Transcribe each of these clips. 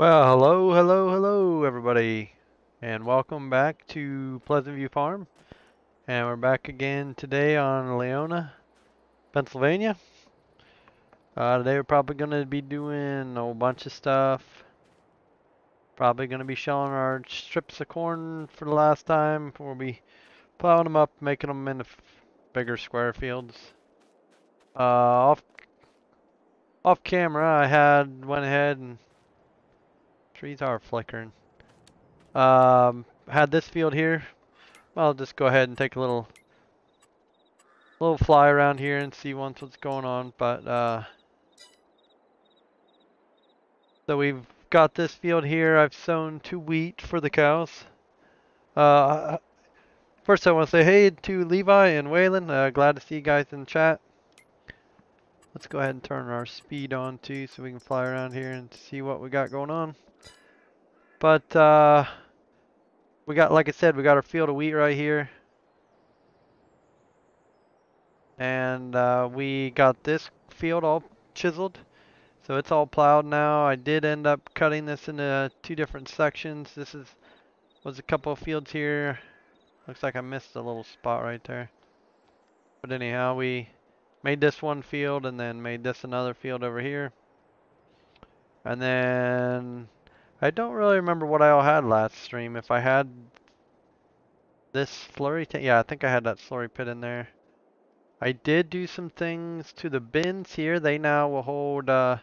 Well, hello, hello, hello, everybody, and welcome back to Pleasant View Farm. And we're back again today on Leona, Pennsylvania. Uh, today we're probably going to be doing a whole bunch of stuff. Probably going to be shelling our strips of corn for the last time. We'll be plowing them up, making them into bigger square fields. Uh, off off camera, I had went ahead and trees are flickering. Um, had this field here. I'll just go ahead and take a little little fly around here and see once what's going on. But uh, so we've got this field here. I've sown two wheat for the cows. Uh, first, I want to say hey to Levi and Waylon. Uh, glad to see you guys in chat. Let's go ahead and turn our speed on too so we can fly around here and see what we got going on. But uh, we got, like I said, we got our field of wheat right here. And uh, we got this field all chiseled. So it's all plowed now. I did end up cutting this into two different sections. This is was a couple of fields here. Looks like I missed a little spot right there. But anyhow, we made this one field and then made this another field over here. And then I don't really remember what I all had last stream. If I had this slurry yeah, I think I had that slurry pit in there. I did do some things to the bins here. They now will hold, uh,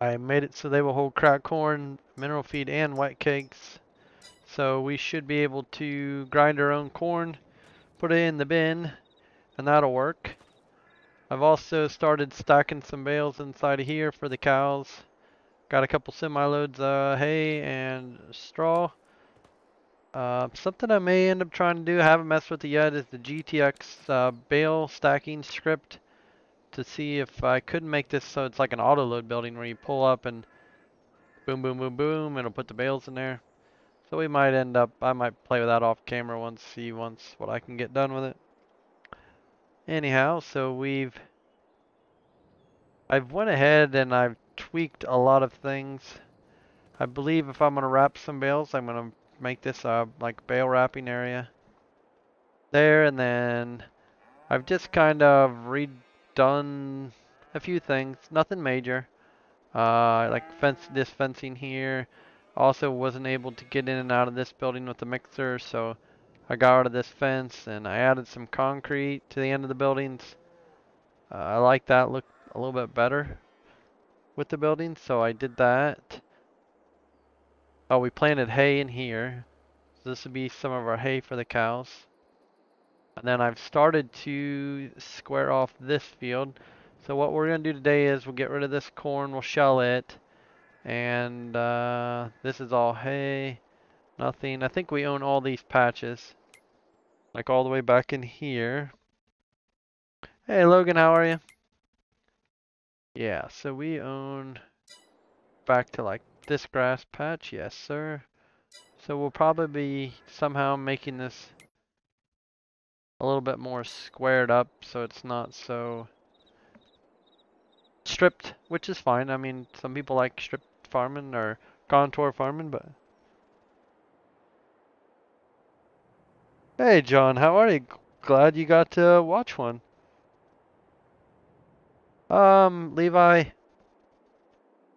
I made it so they will hold cracked corn, mineral feed, and white cakes. So we should be able to grind our own corn, put it in the bin, and that'll work. I've also started stacking some bales inside of here for the cows. Got a couple semi-loads of hay and straw. Uh, something I may end up trying to do, I haven't messed with it yet, is the GTX uh, bale stacking script to see if I could make this so it's like an auto load building where you pull up and boom, boom, boom, boom, it'll put the bales in there. So we might end up, I might play with that off camera once, see once what I can get done with it. Anyhow, so we've, I've went ahead and I've tweaked a lot of things. I believe if I'm going to wrap some bales, I'm going to make this a like bale wrapping area there and then I've just kind of redone a few things, nothing major. Uh, like fence this fencing here. Also wasn't able to get in and out of this building with the mixer, so I got rid of this fence and I added some concrete to the end of the buildings. Uh, I like that look a little bit better with the building, so I did that. Oh, we planted hay in here. So this would be some of our hay for the cows. And then I've started to square off this field. So what we're going to do today is we'll get rid of this corn, we'll shell it. And uh, this is all hay, nothing. I think we own all these patches. Like all the way back in here. Hey Logan, how are you? Yeah, so we own back to like this grass patch. Yes, sir. So we'll probably be somehow making this a little bit more squared up so it's not so stripped, which is fine. I mean, some people like stripped farming or contour farming, but... Hey, John, how are you? Glad you got to watch one. Um, Levi,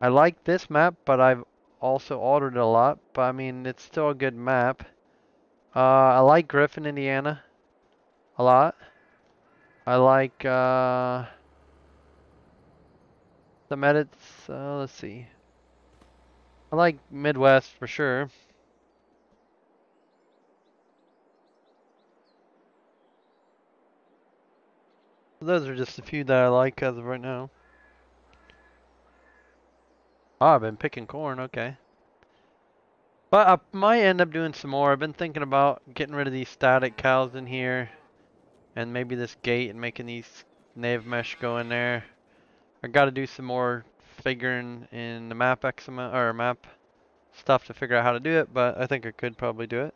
I like this map, but I've also altered it a lot. But I mean, it's still a good map. Uh, I like Griffin, Indiana, a lot. I like uh, the medits. Uh, let's see. I like Midwest for sure. Those are just a few that I like as of right now. Oh, I've been picking corn, okay. But I might end up doing some more. I've been thinking about getting rid of these static cows in here. And maybe this gate and making these nav mesh go in there. I gotta do some more figuring in the map XML, or map stuff to figure out how to do it, but I think I could probably do it.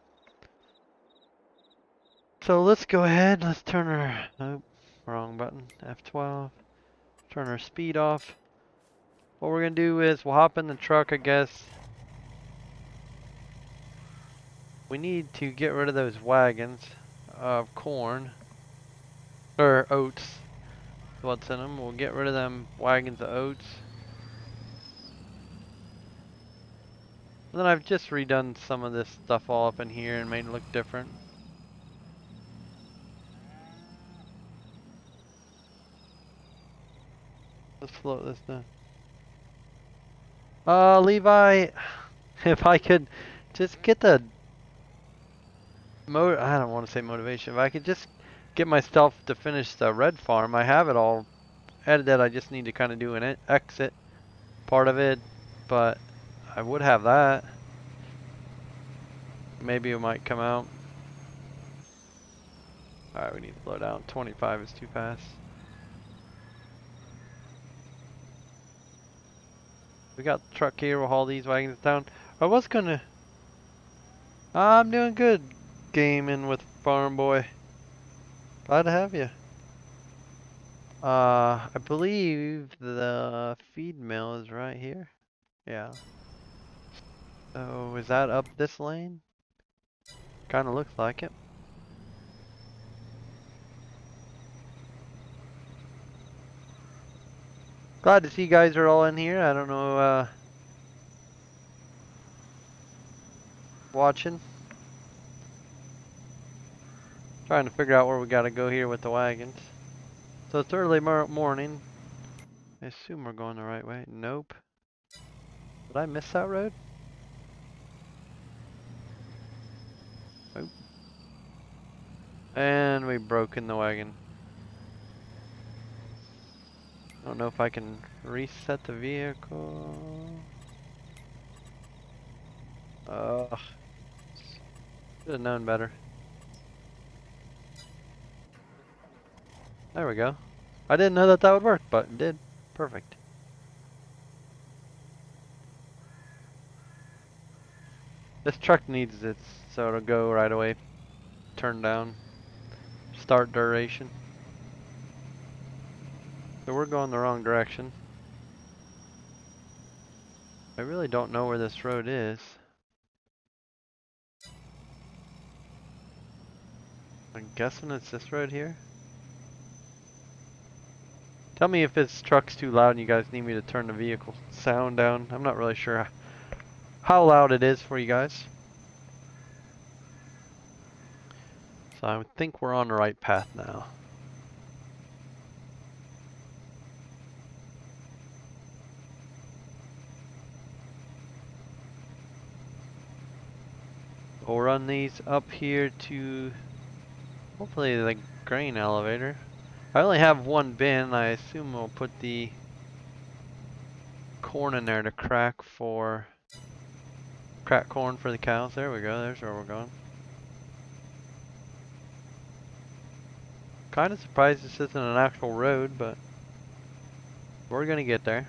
So let's go ahead, let's turn our, nope, Wrong button. F12. Turn our speed off. What we're gonna do is we'll hop in the truck, I guess. We need to get rid of those wagons of corn or oats. What's in them? We'll get rid of them wagons of oats. And then I've just redone some of this stuff all up in here and made it look different. Let's float this down. Uh, Levi, if I could just get the mo I don't want to say motivation. If I could just get myself to finish the red farm, I have it all edited. I just need to kind of do an exit part of it, but I would have that. Maybe it might come out. Alright, we need to slow down. 25 is too fast. We got the truck here, we'll haul these wagons down. I was gonna... I'm doing good gaming with Farm Boy. Glad to have you. Uh, I believe the feed mill is right here. Yeah. So, is that up this lane? Kinda looks like it. Glad to see you guys are all in here. I don't know, uh, watching. Trying to figure out where we gotta go here with the wagons. So it's early morning. I assume we're going the right way. Nope. Did I miss that road? Nope. And we broke in the wagon. I don't know if I can reset the vehicle. Ugh. Should have known better. There we go. I didn't know that that would work, but it did. Perfect. This truck needs it, so it'll go right away. Turn down. Start duration. So we're going the wrong direction. I really don't know where this road is. I'm guessing it's this road here. Tell me if this truck's too loud and you guys need me to turn the vehicle sound down. I'm not really sure how loud it is for you guys. So I think we're on the right path now. We'll run these up here to hopefully the grain elevator. I only have one bin. I assume we'll put the corn in there to crack for crack corn for the cows. There we go. There's where we're going. Kind of surprised this isn't an actual road, but we're gonna get there.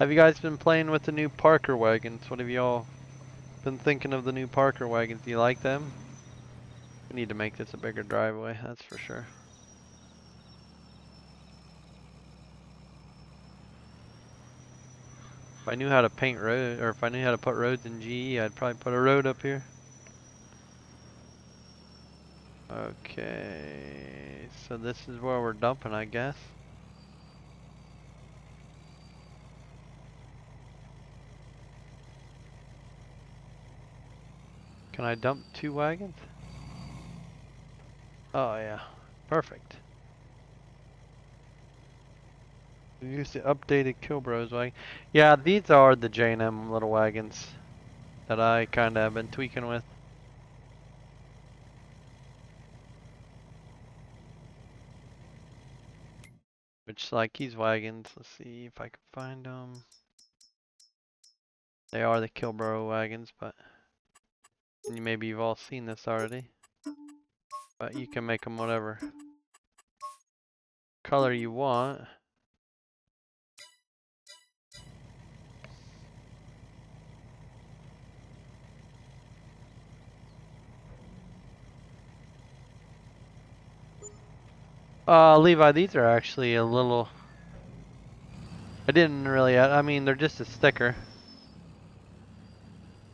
Have you guys been playing with the new Parker wagons? What have y'all been thinking of the new Parker wagons? Do you like them? We need to make this a bigger driveway, that's for sure. If I knew how to paint road, or if I knew how to put roads in GE, I'd probably put a road up here. Okay, so this is where we're dumping, I guess. Can I dump two wagons? Oh yeah, perfect. Use the updated Killbros wagon. Yeah, these are the J&M little wagons that I kind of have been tweaking with. Which, like these wagons, let's see if I can find them. They are the Killbro wagons, but maybe you've all seen this already. But you can make them whatever color you want. Uh, Levi, these are actually a little... I didn't really, I mean, they're just a sticker.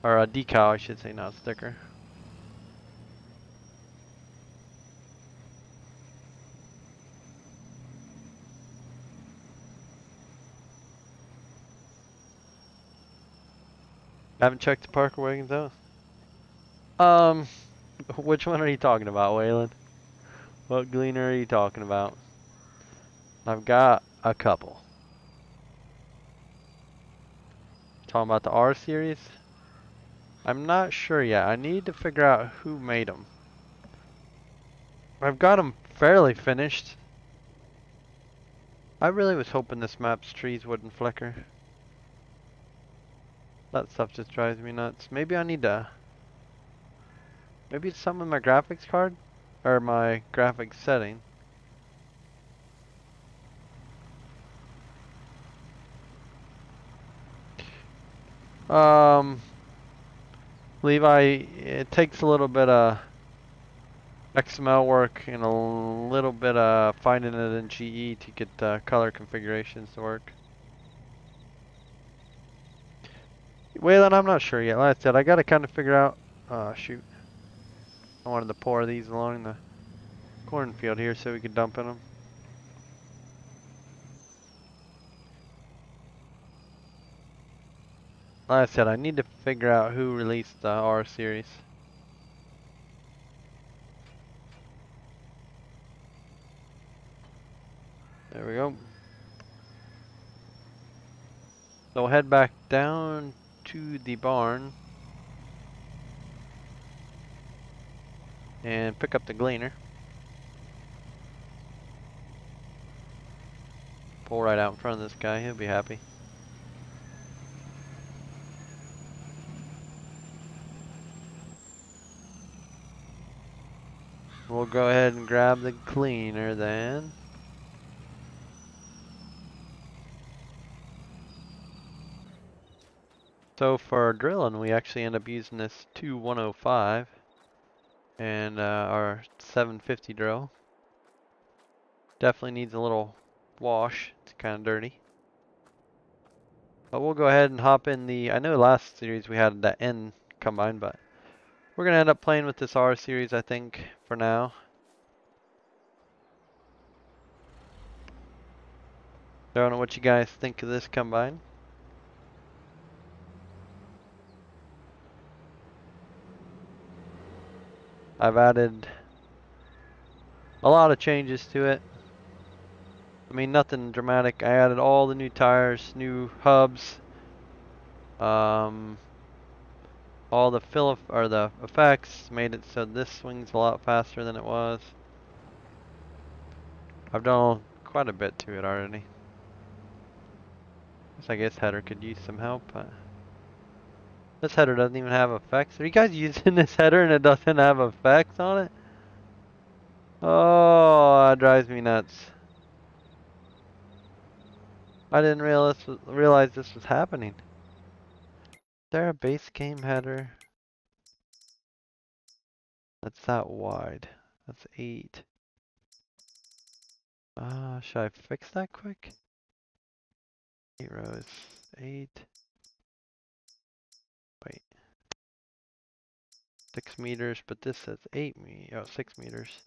Or a decal, I should say, not a sticker. Haven't checked the Parker wagons out. Um, which one are you talking about, Waylon? What gleaner are you talking about? I've got a couple. Talking about the R series? I'm not sure yet. I need to figure out who made them. I've got them fairly finished. I really was hoping this map's trees wouldn't flicker. That stuff just drives me nuts. Maybe I need to... Maybe it's something in my graphics card? Or my graphics setting. Um, Levi, it takes a little bit of XML work and a little bit of finding it in GE to get the color configurations to work. Waylon, I'm not sure yet. Like I said, I gotta kind of figure out. Oh shoot! I wanted to pour these along the cornfield here so we could dump in them. Like I said, I need to figure out who released the R series. There we go. So we'll head back down to the barn and pick up the gleaner. Pull right out in front of this guy, he'll be happy. We'll go ahead and grab the gleaner then. So for drilling, we actually end up using this 2105 and uh, our 750 drill. Definitely needs a little wash. It's kind of dirty. But we'll go ahead and hop in the, I know last series we had the N combined, but we're going to end up playing with this R series, I think, for now. I don't know what you guys think of this combine. I've added a lot of changes to it. I mean, nothing dramatic. I added all the new tires, new hubs, um, all the fill or the effects, made it so this swings a lot faster than it was. I've done quite a bit to it already. So I guess header could use some help. This header doesn't even have effects. Are you guys using this header and it doesn't have effects on it? Oh, that drives me nuts. I didn't realize realize this was happening. There a base game header? That's that wide. That's 8. Uh, should I fix that quick? 8 rows. 8. Wait. six meters, but this says eight me oh six meters.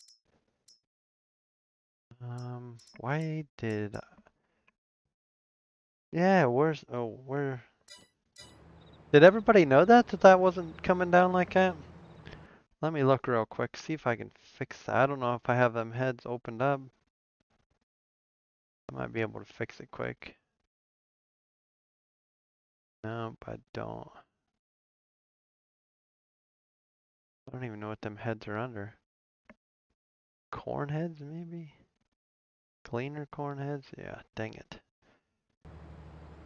Um, why did? I Yeah, where's oh where? Did everybody know that that that wasn't coming down like that? Let me look real quick, see if I can fix that. I don't know if I have them heads opened up. I might be able to fix it quick. Nope, I don't. I don't even know what them heads are under. Corn heads, maybe? Gleaner corn heads? Yeah, dang it.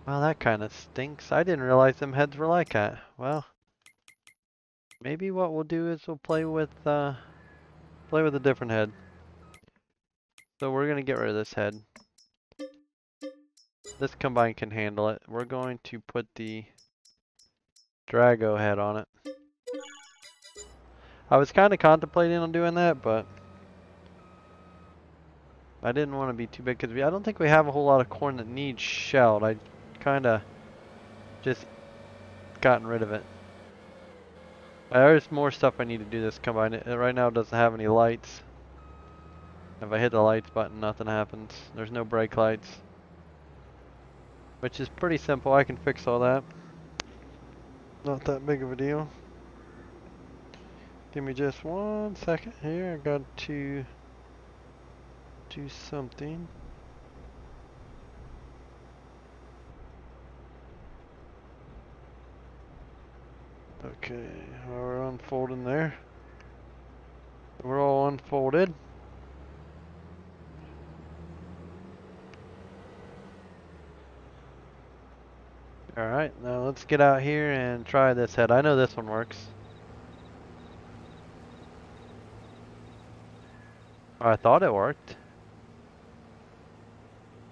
Well, that kind of stinks. I didn't realize them heads were like that. Well, maybe what we'll do is we'll play with, uh, play with a different head. So we're going to get rid of this head. This combine can handle it. We're going to put the Drago head on it. I was kind of contemplating on doing that, but I didn't want to be too big because I don't think we have a whole lot of corn that needs shelled. I kind of just gotten rid of it. Uh, There's more stuff I need to do this combine. It, right now it doesn't have any lights. If I hit the lights button, nothing happens. There's no brake lights. Which is pretty simple. I can fix all that. Not that big of a deal. Give me just one second here. I got to do something. Okay, we're unfolding there. We're all unfolded. Alright, now let's get out here and try this head. I know this one works. I thought it worked.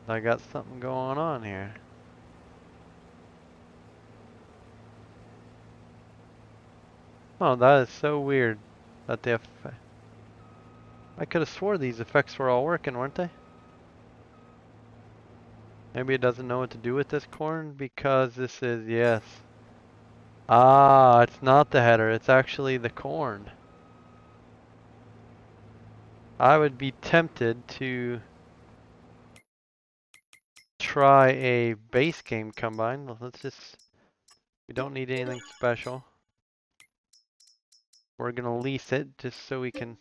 I got something going on here. Oh, that is so weird that the I could have swore these effects were all working, weren't they? Maybe it doesn't know what to do with this corn because this is, yes. Ah, it's not the header, it's actually the corn. I would be tempted to try a base game combine. Let's just, we don't need anything special. We're gonna lease it just so we can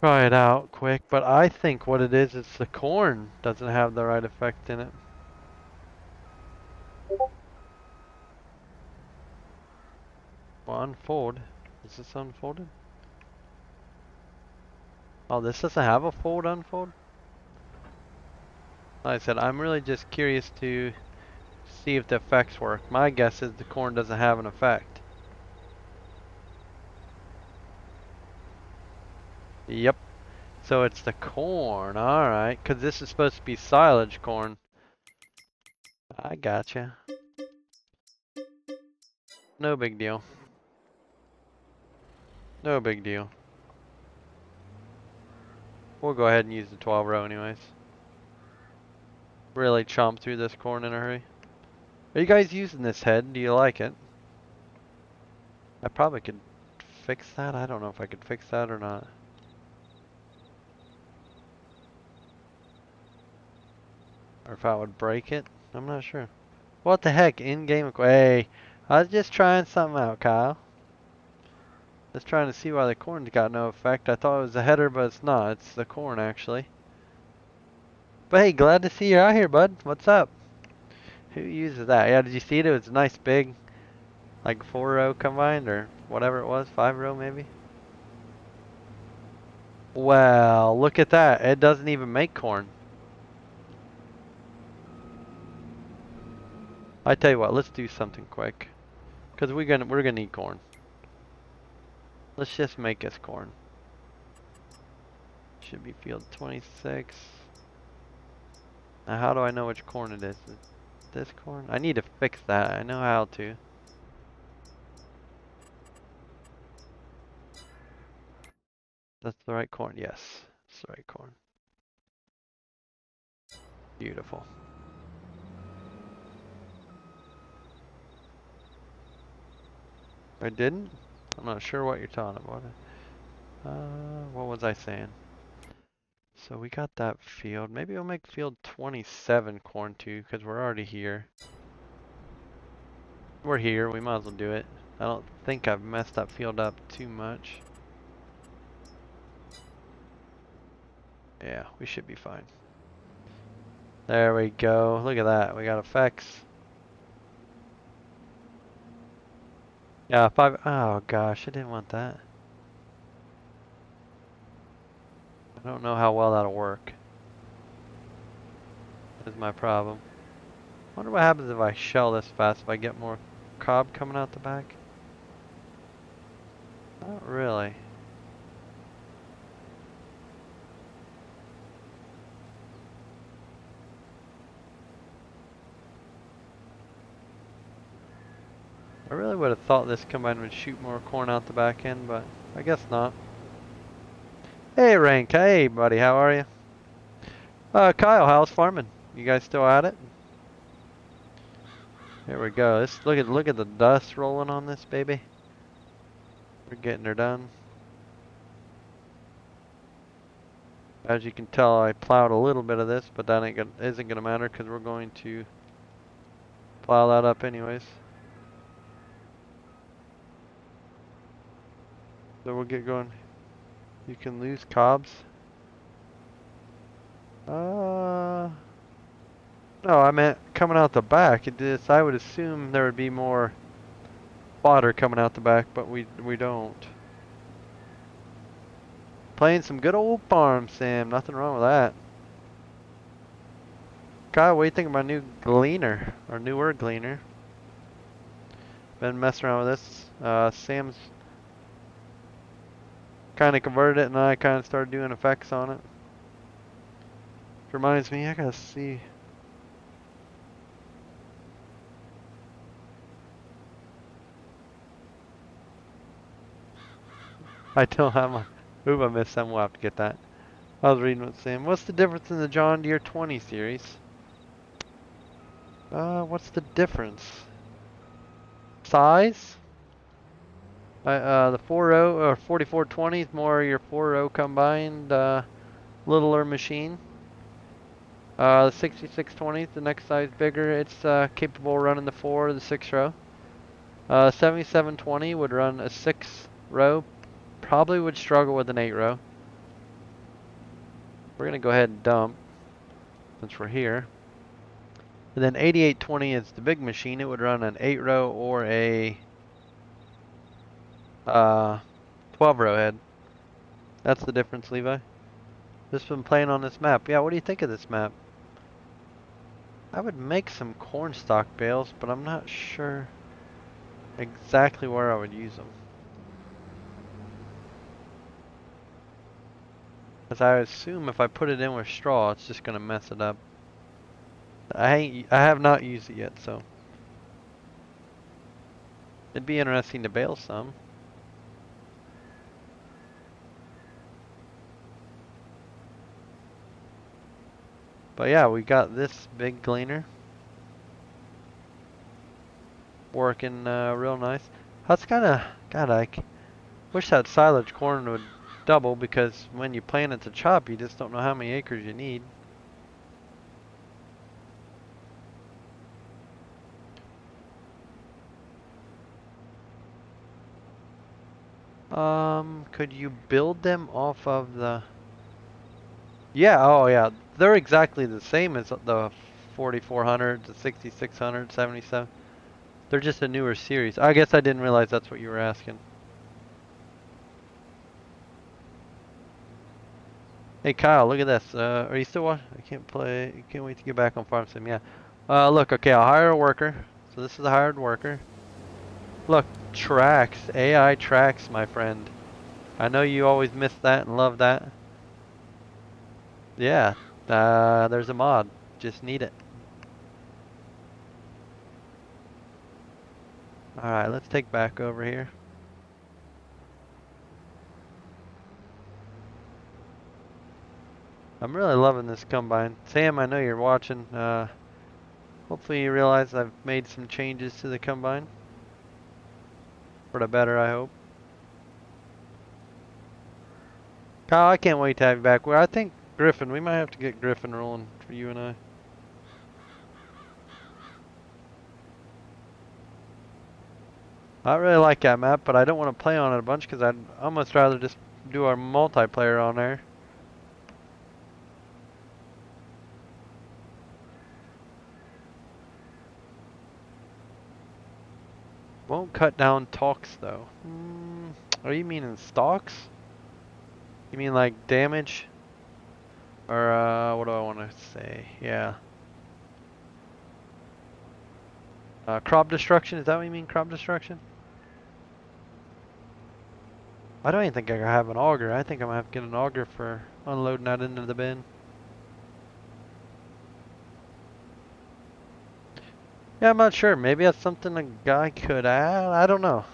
try it out quick. But I think what it is, it's the corn doesn't have the right effect in it. Well, unfold. Is this unfolded? Oh, this doesn't have a fold unfold? Like I said, I'm really just curious to see if the effects work. My guess is the corn doesn't have an effect. Yep. So it's the corn, alright. Because this is supposed to be silage corn. I gotcha. No big deal. No big deal. We'll go ahead and use the 12 row anyways. Really chomp through this corn in a hurry. Are you guys using this head? Do you like it? I probably could fix that. I don't know if I could fix that or not. Or if I would break it. I'm not sure. What the heck? In-game... Hey, I was just trying something out, Kyle. Just trying to see why the corn's got no effect. I thought it was the header, but it's not. It's the corn, actually. But hey, glad to see you out here, bud. What's up? Who uses that? Yeah, did you see it? It was a nice big, like four row combined or whatever it was, five row maybe. Well, look at that. It doesn't even make corn. I tell you what, let's do something quick. Cause we're gonna we're gonna need corn. Let's just make us corn. Should be field 26. Now how do I know which corn it is? This corn? I need to fix that. I know how to. That's the right corn. Yes, it's the right corn. Beautiful. I didn't? I'm not sure what you're talking about. Uh, what was I saying? So we got that field. Maybe we'll make field 27 corn too, because we're already here. We're here, we might as well do it. I don't think I've messed that field up too much. Yeah, we should be fine. There we go. Look at that. We got effects. Yeah, five. Oh gosh, I didn't want that. I don't know how well that'll work. Is my problem. Wonder what happens if I shell this fast, if I get more cob coming out the back? Not really. I really would have thought this combine would shoot more corn out the back end, but I guess not. Hey, Rank. Hey, buddy. How are you? Uh, Kyle, how's farming? You guys still at it? Here we go. Let's look at look at the dust rolling on this baby. We're getting her done. As you can tell, I plowed a little bit of this, but that ain't gonna, isn't gonna matter because we're going to plow that up anyways. So we'll get going. You can lose cobs. Uh, no, I meant coming out the back. It just, I would assume there would be more water coming out the back, but we we don't. Playing some good old farm sim. Nothing wrong with that. Kyle, what do you think of my new gleaner? Or newer gleaner? Been messing around with this. Uh, Sam's kind of converted it and I kind of started doing effects on it. Reminds me, I gotta see. I don't have my. Ooh, I missed some. We'll have to get that. I was reading what Sam. What's the difference in the John Deere 20 series? Uh, what's the difference? Size? Uh, the 40 or 4420 is more your 4.0 combined, uh, littler machine. Uh, the 6620 the next size bigger. It's uh, capable of running the 4 or the 6 row. Uh, 7720 would run a 6 row Probably would struggle with an 8 row. We're going to go ahead and dump since we're here. And then 8820 is the big machine. It would run an 8 row or a uh, 12 row head. That's the difference, Levi. Just been playing on this map. Yeah, what do you think of this map? I would make some corn stalk bales, but I'm not sure exactly where I would use them. Because I assume if I put it in with straw, it's just going to mess it up. I I have not used it yet, so. It'd be interesting to bale some. But yeah, we got this big gleaner. Working uh, real nice. That's kind of, God, I wish that silage corn would double because when you plant it to chop, you just don't know how many acres you need. Um, could you build them off of the... Yeah, oh yeah, they're exactly the same as the 4400, the 6600, 77. They're just a newer series. I guess I didn't realize that's what you were asking. Hey Kyle, look at this. Uh, are you still watching? I can't play. I can't wait to get back on Farm Sim. Yeah. Uh, look, okay, I'll hire a worker. So this is a hired worker. Look, tracks. AI tracks, my friend. I know you always miss that and love that. Yeah. Uh, there's a mod. Just need it. Alright, let's take back over here. I'm really loving this combine. Sam, I know you're watching. Uh, hopefully you realize I've made some changes to the combine. For the better, I hope. Kyle, I can't wait to have you back. Well, I think Griffin, we might have to get Griffin rolling for you and I. I really like that map, but I don't want to play on it a bunch because I'd almost rather just do our multiplayer on there. Won't cut down talks though. Mm, are you meaning stocks? You mean like damage? Or uh, what do I want to say? Yeah. Uh, crop destruction, is that what you mean, crop destruction? I don't even think I have an auger. I think I'm gonna have to get an auger for unloading that into the bin. Yeah, I'm not sure. Maybe that's something a guy could add. I don't know.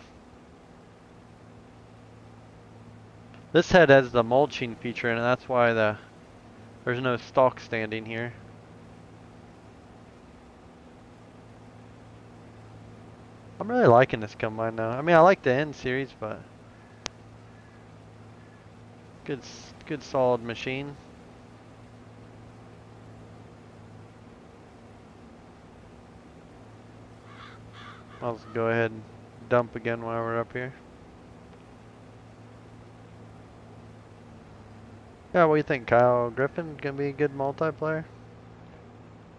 This head has the mulching feature and that's why the there's no stalk standing here. I'm really liking this combine now. I mean, I like the N series, but good, good solid machine. I'll just go ahead and dump again while we're up here. Yeah, what do you think, Kyle Griffin? Gonna be a good multiplayer?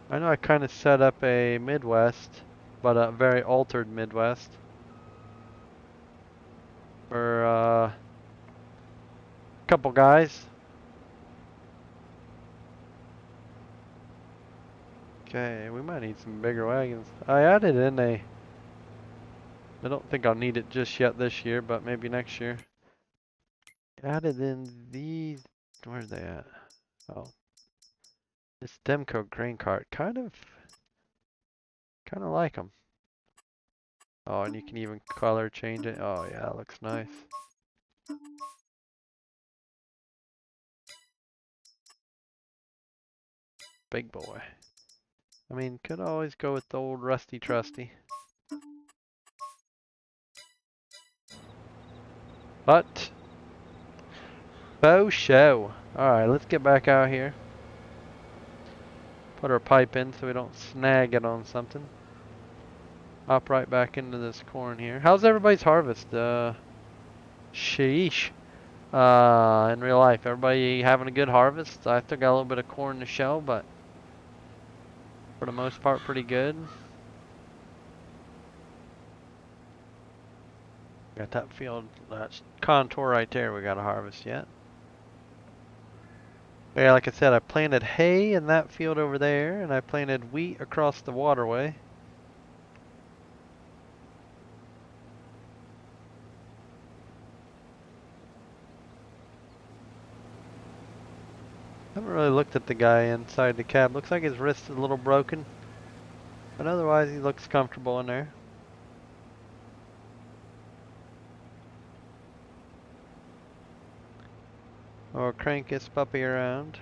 I know I kind of set up a Midwest but a very altered Midwest. For uh, a couple guys. Okay, we might need some bigger wagons. I added in a. I don't think I'll need it just yet this year, but maybe next year. Added in these. Where's they at? Oh. This Demco grain cart. Kind of Kind of like them. Oh, and you can even color change it. Oh yeah, it looks nice. Big boy. I mean, could always go with the old rusty trusty. But, bow show. Alright, let's get back out here. Put our pipe in so we don't snag it on something. Hop right back into this corn here. How's everybody's harvest? Uh, sheesh. Uh, in real life, everybody having a good harvest? I still got a little bit of corn to shell, but for the most part, pretty good. Got that field, that contour right there we got to harvest yet. Yeah, like I said, I planted hay in that field over there, and I planted wheat across the waterway. Haven't really looked at the guy inside the cab. Looks like his wrist is a little broken. But otherwise he looks comfortable in there. Or crank this puppy around.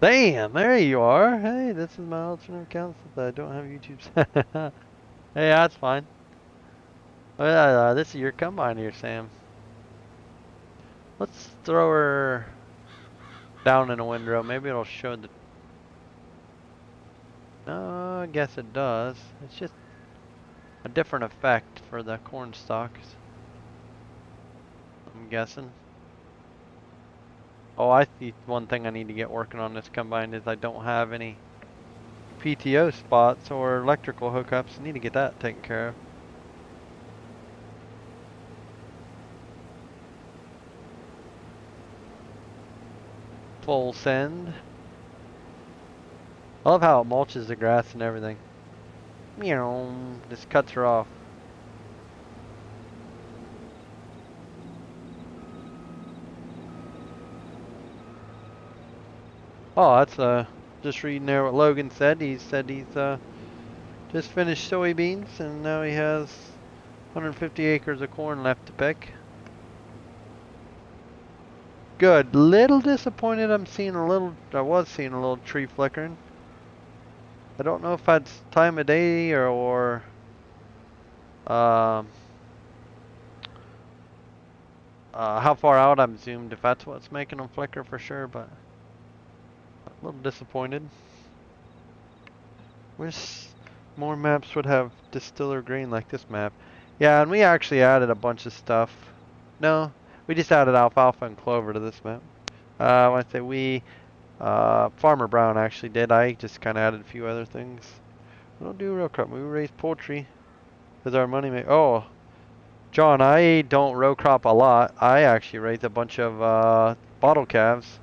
Damn, there you are. Hey, this is my alternate account that I don't have YouTube. hey, that's fine. Well, uh, this is your combine here, Sam. Let's throw her down in a windrow. Maybe it'll show the... No, I guess it does. It's just a different effect for the corn stalks. I'm guessing. Oh, I see one thing I need to get working on this combine is I don't have any PTO spots or electrical hookups. I need to get that taken care of. Full send. I love how it mulches the grass and everything. Meow, just cuts her off. Oh, that's uh, just reading there what Logan said. He said he's uh, just finished soybeans and now he has 150 acres of corn left to pick. Good. Little disappointed I'm seeing a little, I was seeing a little tree flickering. I don't know if that's time of day or, or uh, uh, how far out I'm zoomed, if that's what's making them flicker for sure, but... A little disappointed. Wish more maps would have distiller grain like this map. Yeah, and we actually added a bunch of stuff. No, we just added alfalfa and clover to this map. Uh, I say we, uh, Farmer Brown actually did. I just kind of added a few other things. We don't do row crop. We raise poultry as our money make. Oh, John, I don't row crop a lot. I actually raise a bunch of uh, bottle calves.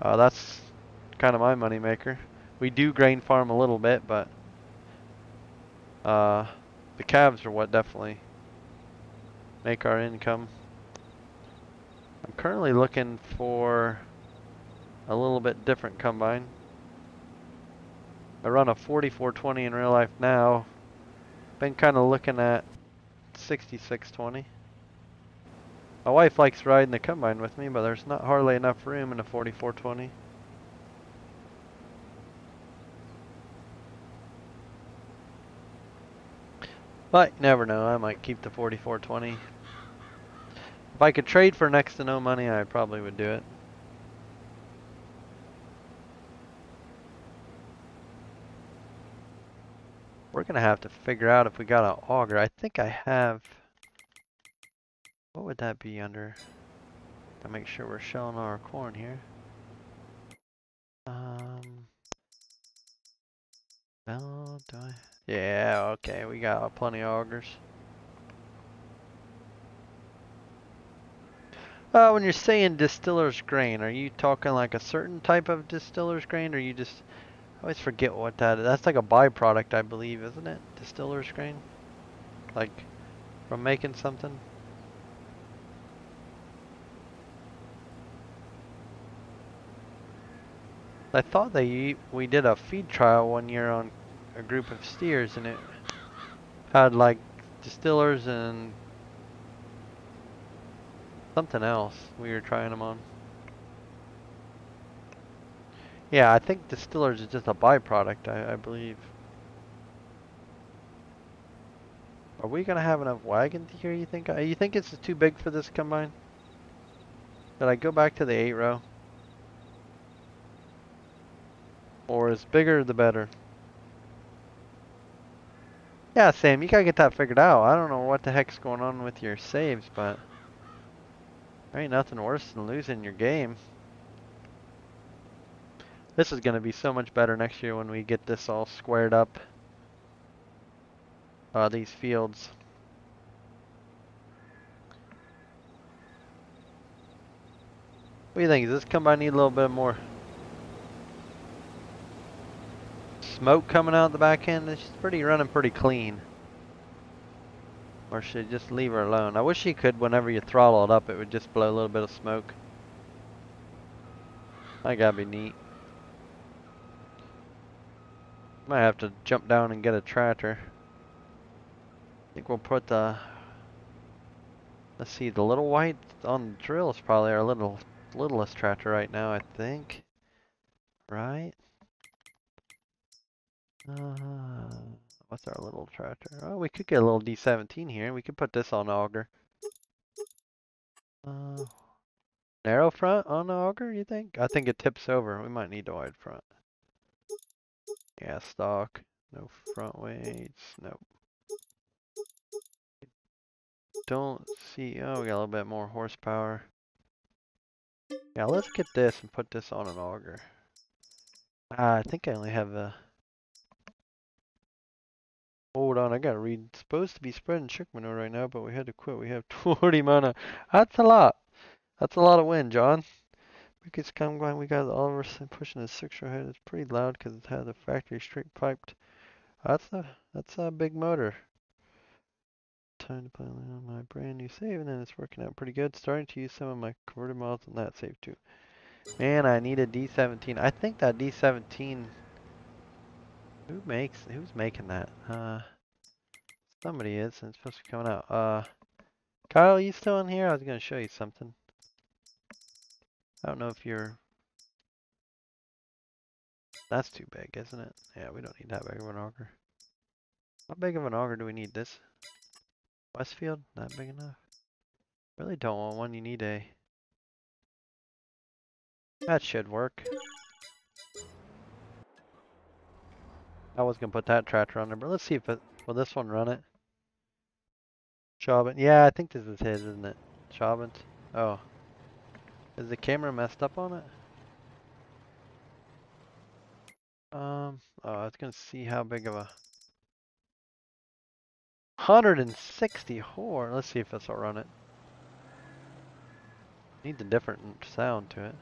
Uh, that's kind of my money maker. We do grain farm a little bit, but uh, the calves are what definitely make our income. I'm currently looking for a little bit different combine. I run a 4420 in real life now. Been kind of looking at 6620. My wife likes riding the combine with me, but there's not hardly enough room in a 4420. But never know, I might keep the 4420. If I could trade for next to no money, I probably would do it. We're gonna have to figure out if we got an auger. I think I have. What would that be under? To make sure we're shelling our corn here. Um. Well, do I? Yeah, okay, we got plenty of augers. Uh, when you're saying distiller's grain, are you talking like a certain type of distiller's grain, or you just, I always forget what that is. That's like a byproduct, I believe, isn't it? Distiller's grain? Like, from making something? I thought they we did a feed trial one year on a group of steers and it had like distillers and something else we were trying them on. Yeah, I think distillers is just a byproduct, I, I believe. Are we gonna have enough wagons here? You think? Uh, you think it's too big for this combine? Did I go back to the eight row? Or is bigger the better? Yeah, Sam, you gotta get that figured out. I don't know what the heck's going on with your saves, but there ain't nothing worse than losing your game. This is gonna be so much better next year when we get this all squared up. Uh, these fields. What do you think? Does this combine need a little bit more smoke coming out the back end. It's pretty running pretty clean. Or should just leave her alone? I wish she could, whenever you throttle it up, it would just blow a little bit of smoke. That gotta be neat. Might have to jump down and get a tractor. I think we'll put the... Let's see, the little white on the drill is probably our little littlest tractor right now, I think. Right? Uh, what's our little tractor? Oh, we could get a little D17 here. We could put this on auger. Uh, narrow front on auger, you think? I think it tips over. We might need a wide front. Yeah, stock. No front weights. Nope. Don't see. Oh, we got a little bit more horsepower. Yeah, let's get this and put this on an auger. Uh, I think I only have a Hold on, I gotta read. Supposed to be spreading chick manure right now, but we had to quit. We have 20 mana. That's a lot. That's a lot of wind, John. Because come going, we got all of us pushing the six ahead. It's pretty loud because it has a factory straight piped. That's a that's a big motor. Time to play on my brand new save, and then it's working out pretty good. Starting to use some of my converted models on that save too. Man, I need a D17. I think that D17 who makes, who's making that? Uh, somebody is, and it's supposed to be coming out. Uh, Kyle, you still in here? I was going to show you something. I don't know if you're... That's too big, isn't it? Yeah, we don't need that big of an auger. How big of an auger do we need this? Westfield? Not big enough? Really don't want one, you need a... That should work. I was gonna put that tractor on there, but let's see if it will this one run it. Chauvin. Yeah, I think this is his, isn't it? Chauvin. Oh. Is the camera messed up on it? Um, oh, I was gonna see how big of a 160 horse. Let's see if this will run it. Needs a different sound to it.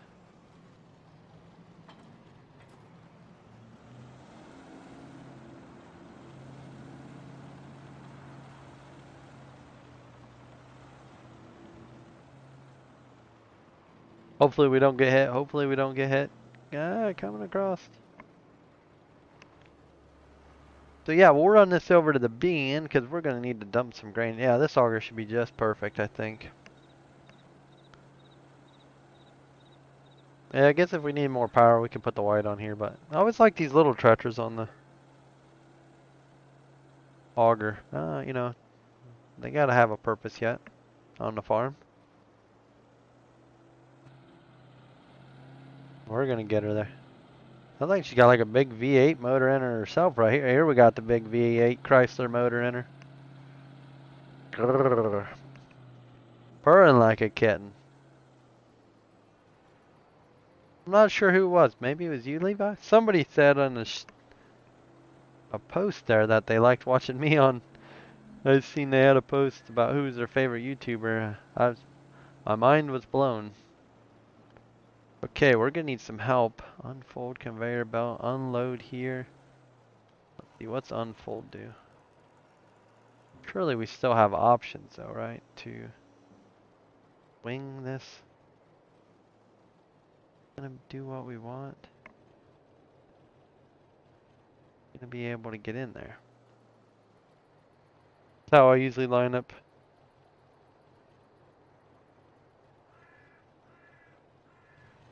Hopefully we don't get hit. Hopefully we don't get hit. Ah, coming across. So yeah, we'll run this over to the bean because we're going to need to dump some grain. Yeah, this auger should be just perfect, I think. Yeah, I guess if we need more power, we can put the white on here, but I always like these little tractors on the auger. Uh, you know, they gotta have a purpose yet on the farm. We're gonna get her there. I think she's got like a big V8 motor in her herself right here. Here we got the big V8 Chrysler motor in her. Grrr. Purring like a kitten. I'm not sure who it was. Maybe it was you, Levi? Somebody said on a, a post there that they liked watching me on. I've seen they had a post about who's their favorite YouTuber. I was, my mind was blown. Okay, we're gonna need some help. Unfold conveyor belt, unload here. Let's see, what's unfold do? Surely we still have options though, right? To wing this. Gonna do what we want. Gonna be able to get in there. That's how I usually line up.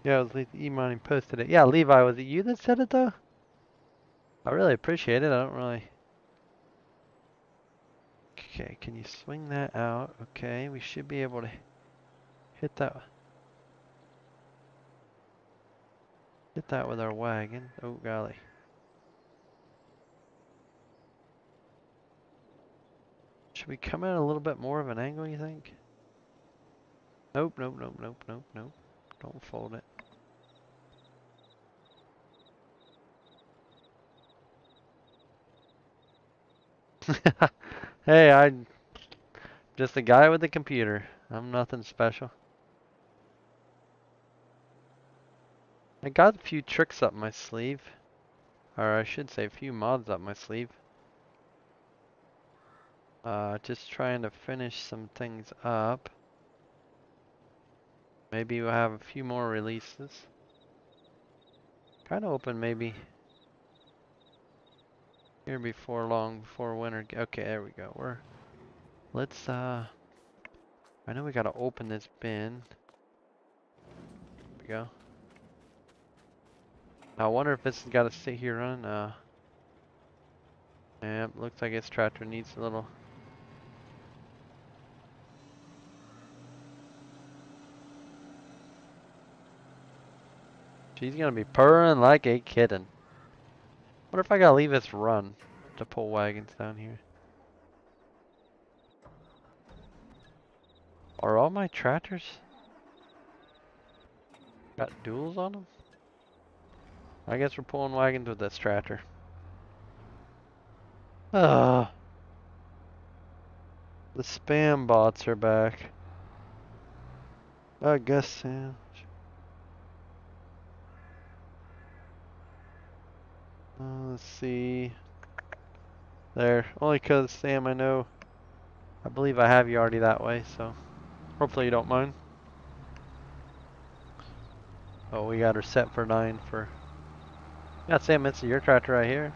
Yeah, it was E-Mining posted it. Yeah, Levi, was it you that said it though? I really appreciate it. I don't really... Okay, can you swing that out? Okay, we should be able to hit that. Hit that with our wagon. Oh, golly. Should we come at a little bit more of an angle, you think? Nope, nope, nope, nope, nope, nope. Don't fold it. hey, I'm just a guy with a computer. I'm nothing special. I got a few tricks up my sleeve. Or I should say a few mods up my sleeve. Uh, just trying to finish some things up. Maybe we'll have a few more releases. Kind of open maybe here before long, before winter. Okay, there we go. We're let's uh. I know we gotta open this bin. There we go. I wonder if this has got to sit here on. Uh. Yeah, looks like its tractor needs a little. She's gonna be purring like a kitten. What if I gotta leave this run to pull wagons down here? Are all my tractors got duals on them? I guess we're pulling wagons with this tractor. Ah. The spam bots are back. I guess Sam. Uh, let's see. There. Only because, Sam, I know. I believe I have you already that way, so. Hopefully you don't mind. Oh, we got her set for 9 for... Yeah, Sam, it's your tractor right here.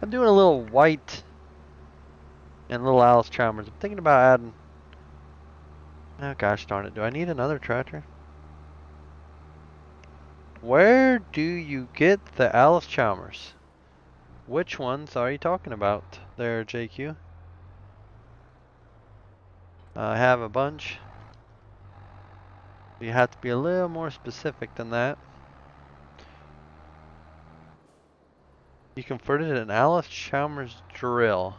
I'm doing a little white and little Allis Chalmers. I'm thinking about adding... Oh gosh darn it, do I need another tractor? Where do you get the Allis Chalmers? Which ones are you talking about there, JQ? I have a bunch. You have to be a little more specific than that. You converted an Allis Chalmers drill.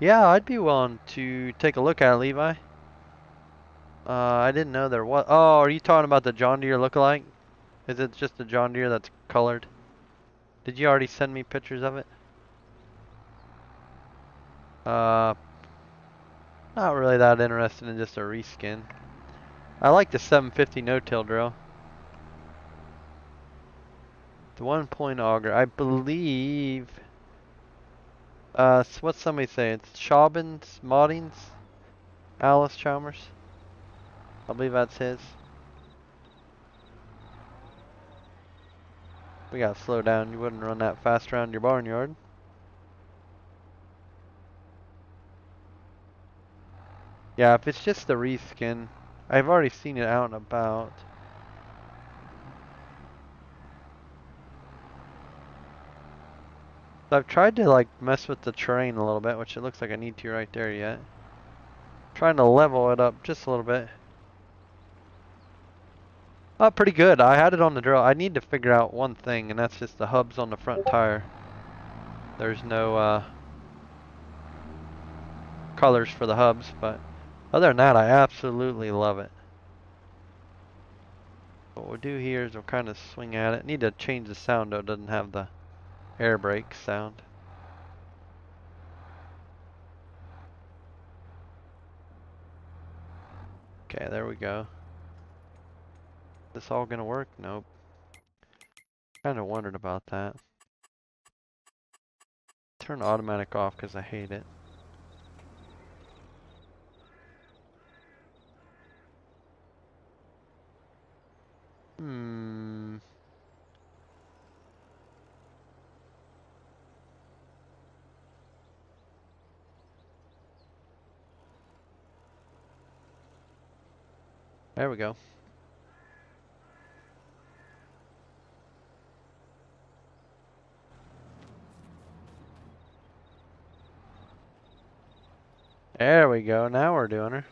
Yeah, I'd be willing to take a look at it, Levi. Uh, I didn't know there was. Oh, are you talking about the John Deere lookalike? Is it just a John Deere that's colored? Did you already send me pictures of it? Uh, not really that interested in just a reskin. I like the 750 no-till drill. The one point auger, I believe. Uh, what's somebody saying? It's Chaubins, Moddings, Allis Chalmers. I believe that's his. We gotta slow down. You wouldn't run that fast around your barnyard. Yeah, if it's just the reskin, I've already seen it out and about. I've tried to like mess with the terrain a little bit, which it looks like I need to right there yet. Trying to level it up just a little bit. Oh, pretty good. I had it on the drill. I need to figure out one thing, and that's just the hubs on the front tire. There's no uh, colors for the hubs, but other than that, I absolutely love it. What we'll do here is we'll kind of swing at it. Need to change the sound though. It doesn't have the air brake sound. Okay, there we go. This all gonna work? Nope. Kind of wondered about that. Turn automatic off because I hate it. Hmm. There we go. There we go. Now we're doing her.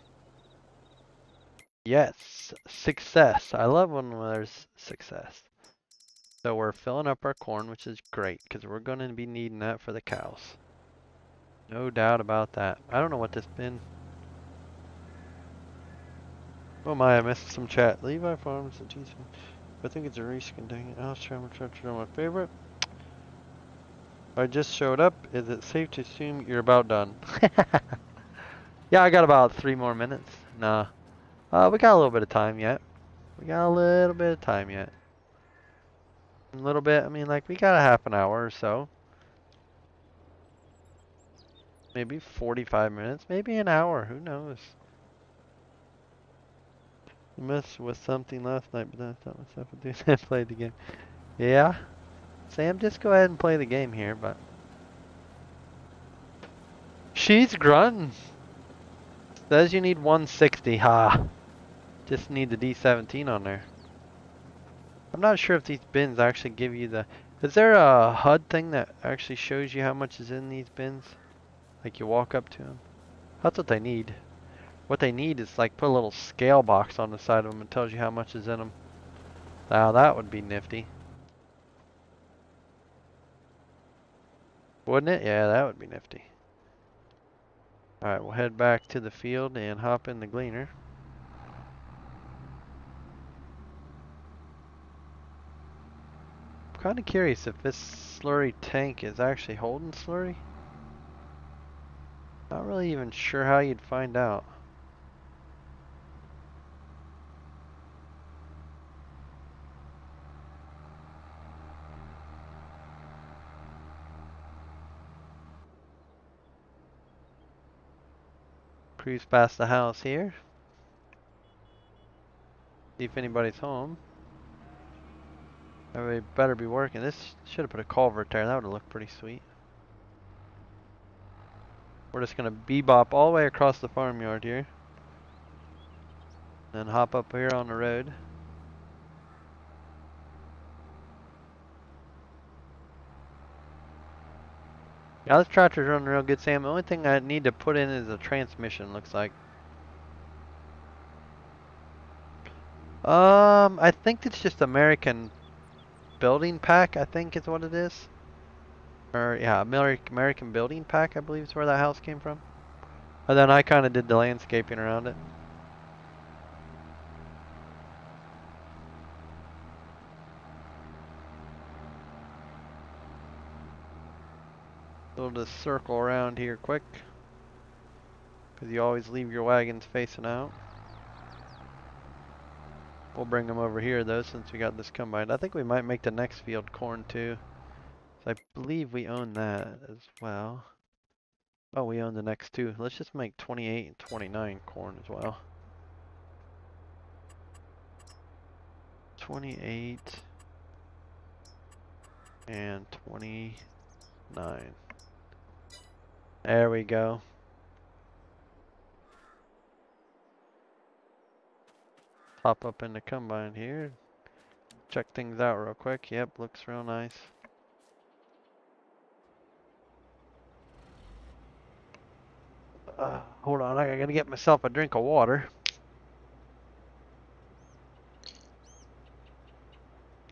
Yes, success. I love when there's success. So we're filling up our corn, which is great, because we're going to be needing that for the cows. No doubt about that. I don't know what this bin... Oh my, I missed some chat. Levi Farms and Teaspoon. I think it's a reskin it. I'll try my my favorite. I just showed up. Is it safe to assume you're about done? yeah, I got about three more minutes. Nah. Uh, we got a little bit of time yet. We got a little bit of time yet. A little bit, I mean, like, we got a half an hour or so. Maybe 45 minutes, maybe an hour, who knows. I messed with something last night, but then I thought myself would do that, play the game. Yeah? Sam, just go ahead and play the game here, but... She's grunting. Says you need 160, ha. Just need the D17 on there. I'm not sure if these bins actually give you the... Is there a HUD thing that actually shows you how much is in these bins? Like you walk up to them? That's what they need. What they need is like put a little scale box on the side of them and tells you how much is in them. Now that would be nifty. Wouldn't it? Yeah, that would be nifty. Alright, we'll head back to the field and hop in the gleaner. I'm kind of curious if this slurry tank is actually holding slurry. Not really even sure how you'd find out. Cruise past the house here. See if anybody's home. We better be working. This should have put a culvert there. That would have looked pretty sweet. We're just going to bebop all the way across the farmyard here. Then hop up here on the road. Yeah, this tractor's running real good, Sam. The only thing I need to put in is a transmission, looks like. Um, I think it's just American building pack, I think is what it is. Or, yeah, American building pack, I believe is where that house came from. And then I kind of did the landscaping around it. Just circle around here quick. Because you always leave your wagons facing out. We'll bring them over here though since we got this combined. I think we might make the next field corn too. So I believe we own that as well. Oh, we own the next two. Let's just make 28 and 29 corn as well. 28. and 29. There we go. Pop up in the combine here. Check things out real quick. Yep, looks real nice. Uh, hold on, I gotta get myself a drink of water.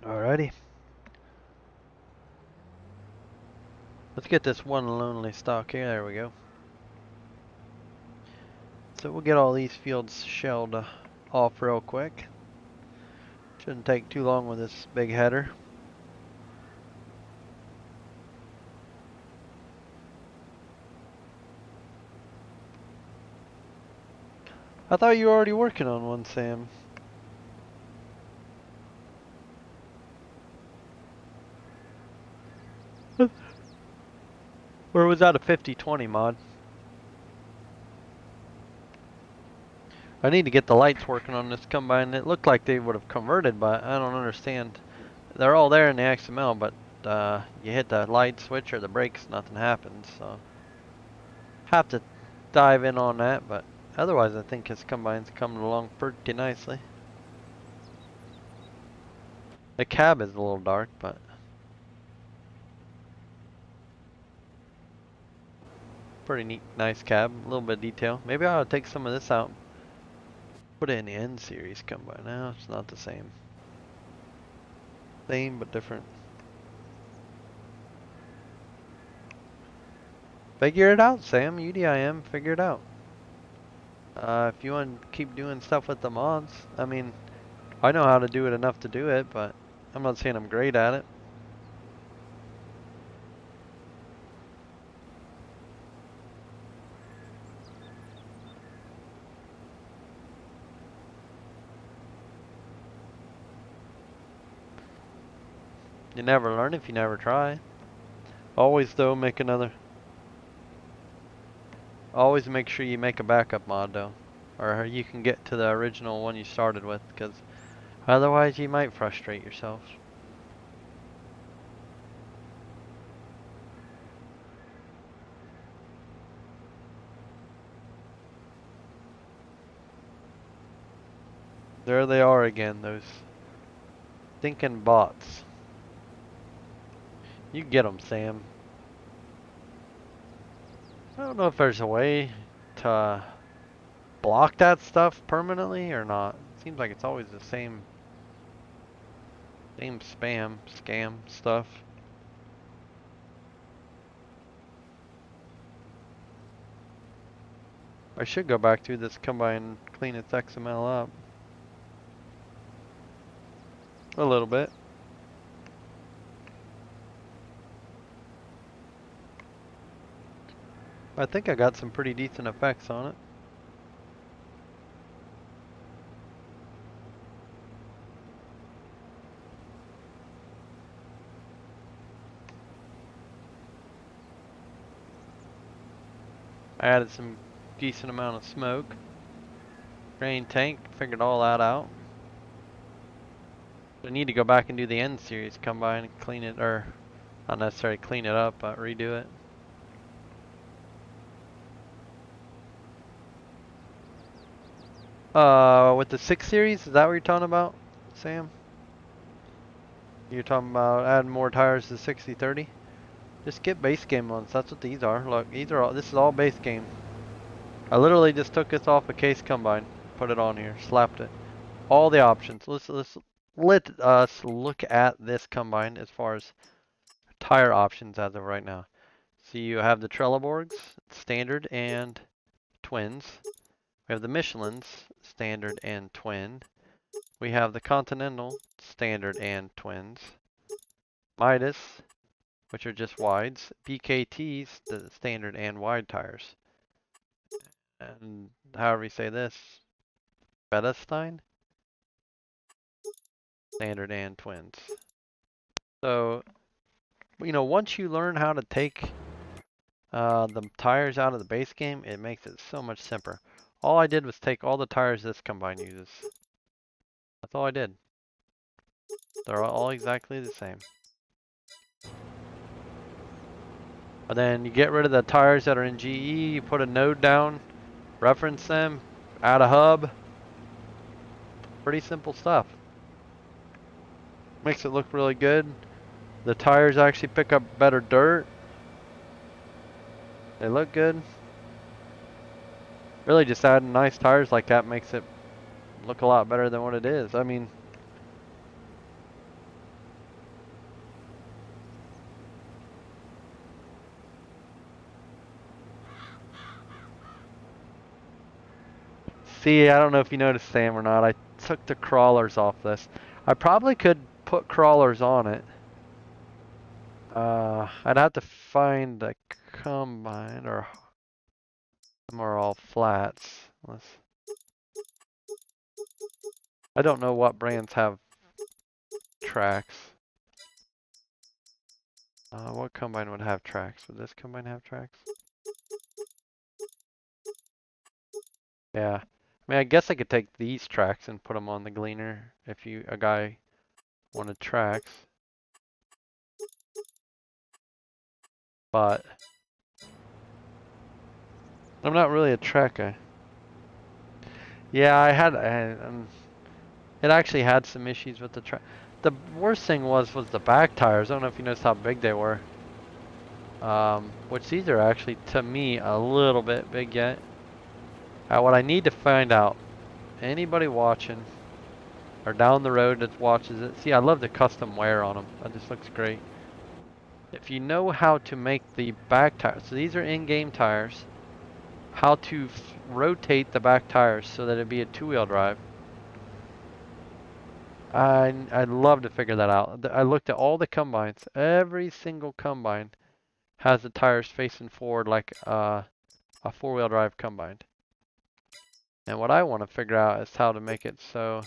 Alrighty. Let's get this one lonely stock here. There we go. So we'll get all these fields shelled uh, off real quick. Shouldn't take too long with this big header. I thought you were already working on one, Sam. Or was that a 50-20 mod? I need to get the lights working on this combine. It looked like they would have converted, but I don't understand. They're all there in the XML, but uh, you hit the light switch or the brakes, nothing happens. So have to dive in on that, but otherwise I think his combine's coming along pretty nicely. The cab is a little dark, but pretty neat, nice cab, a little bit of detail. Maybe I'll take some of this out Put it in the N series combine. Now it's not the same. Same but different. Figure it out, Sam. UDIM, figure it out. Uh, if you want to keep doing stuff with the mods, I mean, I know how to do it enough to do it, but I'm not saying I'm great at it. You never learn if you never try. Always though make another. Always make sure you make a backup mod though. Or you can get to the original one you started with because otherwise you might frustrate yourself. There they are again, those thinking bots. You get them, Sam. I don't know if there's a way to block that stuff permanently or not. It seems like it's always the same same spam, scam stuff. I should go back to this combine and clean its XML up. A little bit. I think I got some pretty decent effects on it. I added some decent amount of smoke. Drain tank, figured all that out. I need to go back and do the N series combine and clean it, or not necessarily clean it up, but redo it. Uh, with the 6 series, is that what you're talking about, Sam? You're talking about adding more tires to 60-30? Just get base game ones, that's what these are. Look, these are all, this is all base game. I literally just took this off a case combine, put it on here, slapped it. All the options. Let's, let's, let us look at this combine as far as tire options as of right now. So you have the Trelleborgs, standard and twins. We have the Michelin's, standard and twin. We have the Continental, standard and twins. Mitas, which are just wides. BKT's, the standard and wide tires. And however you say this, Bedestein, standard and twins. So, you know, once you learn how to take uh, the tires out of the base game, it makes it so much simpler. All I did was take all the tires this combine uses. That's all I did. They're all exactly the same. And then you get rid of the tires that are in GE, you put a node down, reference them, add a hub. Pretty simple stuff. Makes it look really good. The tires actually pick up better dirt. They look good. Really just adding nice tires like that makes it look a lot better than what it is. I mean, See, I don't know if you noticed Sam or not. I took the crawlers off this. I probably could put crawlers on it. Uh, I'd have to find a combine or them are all flats. Let's, I don't know what brands have tracks. Uh, what combine would have tracks? Would this combine have tracks? Yeah. I mean, I guess I could take these tracks and put them on the gleaner if you a guy wanted tracks. But I'm not really a track guy. Yeah, I had, I, um, it actually had some issues with the track. The worst thing was was the back tires. I don't know if you noticed how big they were. Um, which these are actually to me a little bit big yet. Uh, what I need to find out, anybody watching or down the road that watches it, see I love the custom wear on them. That just looks great. If you know how to make the back tires, so these are in-game tires, how to rotate the back tires so that it'd be a two-wheel drive. I, I'd love to figure that out. I looked at all the combines. Every single combine has the tires facing forward like uh, a four-wheel drive combine. And what I want to figure out is how to make it so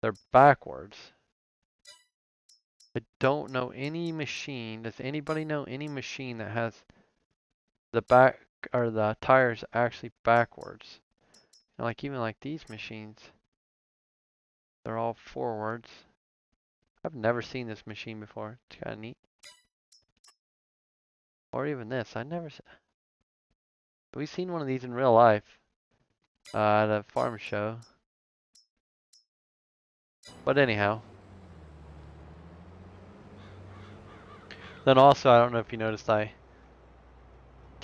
they're backwards. I don't know any machine. Does anybody know any machine that has the back or the tires actually backwards? And like even like these machines, they're all forwards. I've never seen this machine before. It's kind of neat. Or even this. I never. We've seen one of these in real life uh, at a farm show. But anyhow. Then also, I don't know if you noticed, I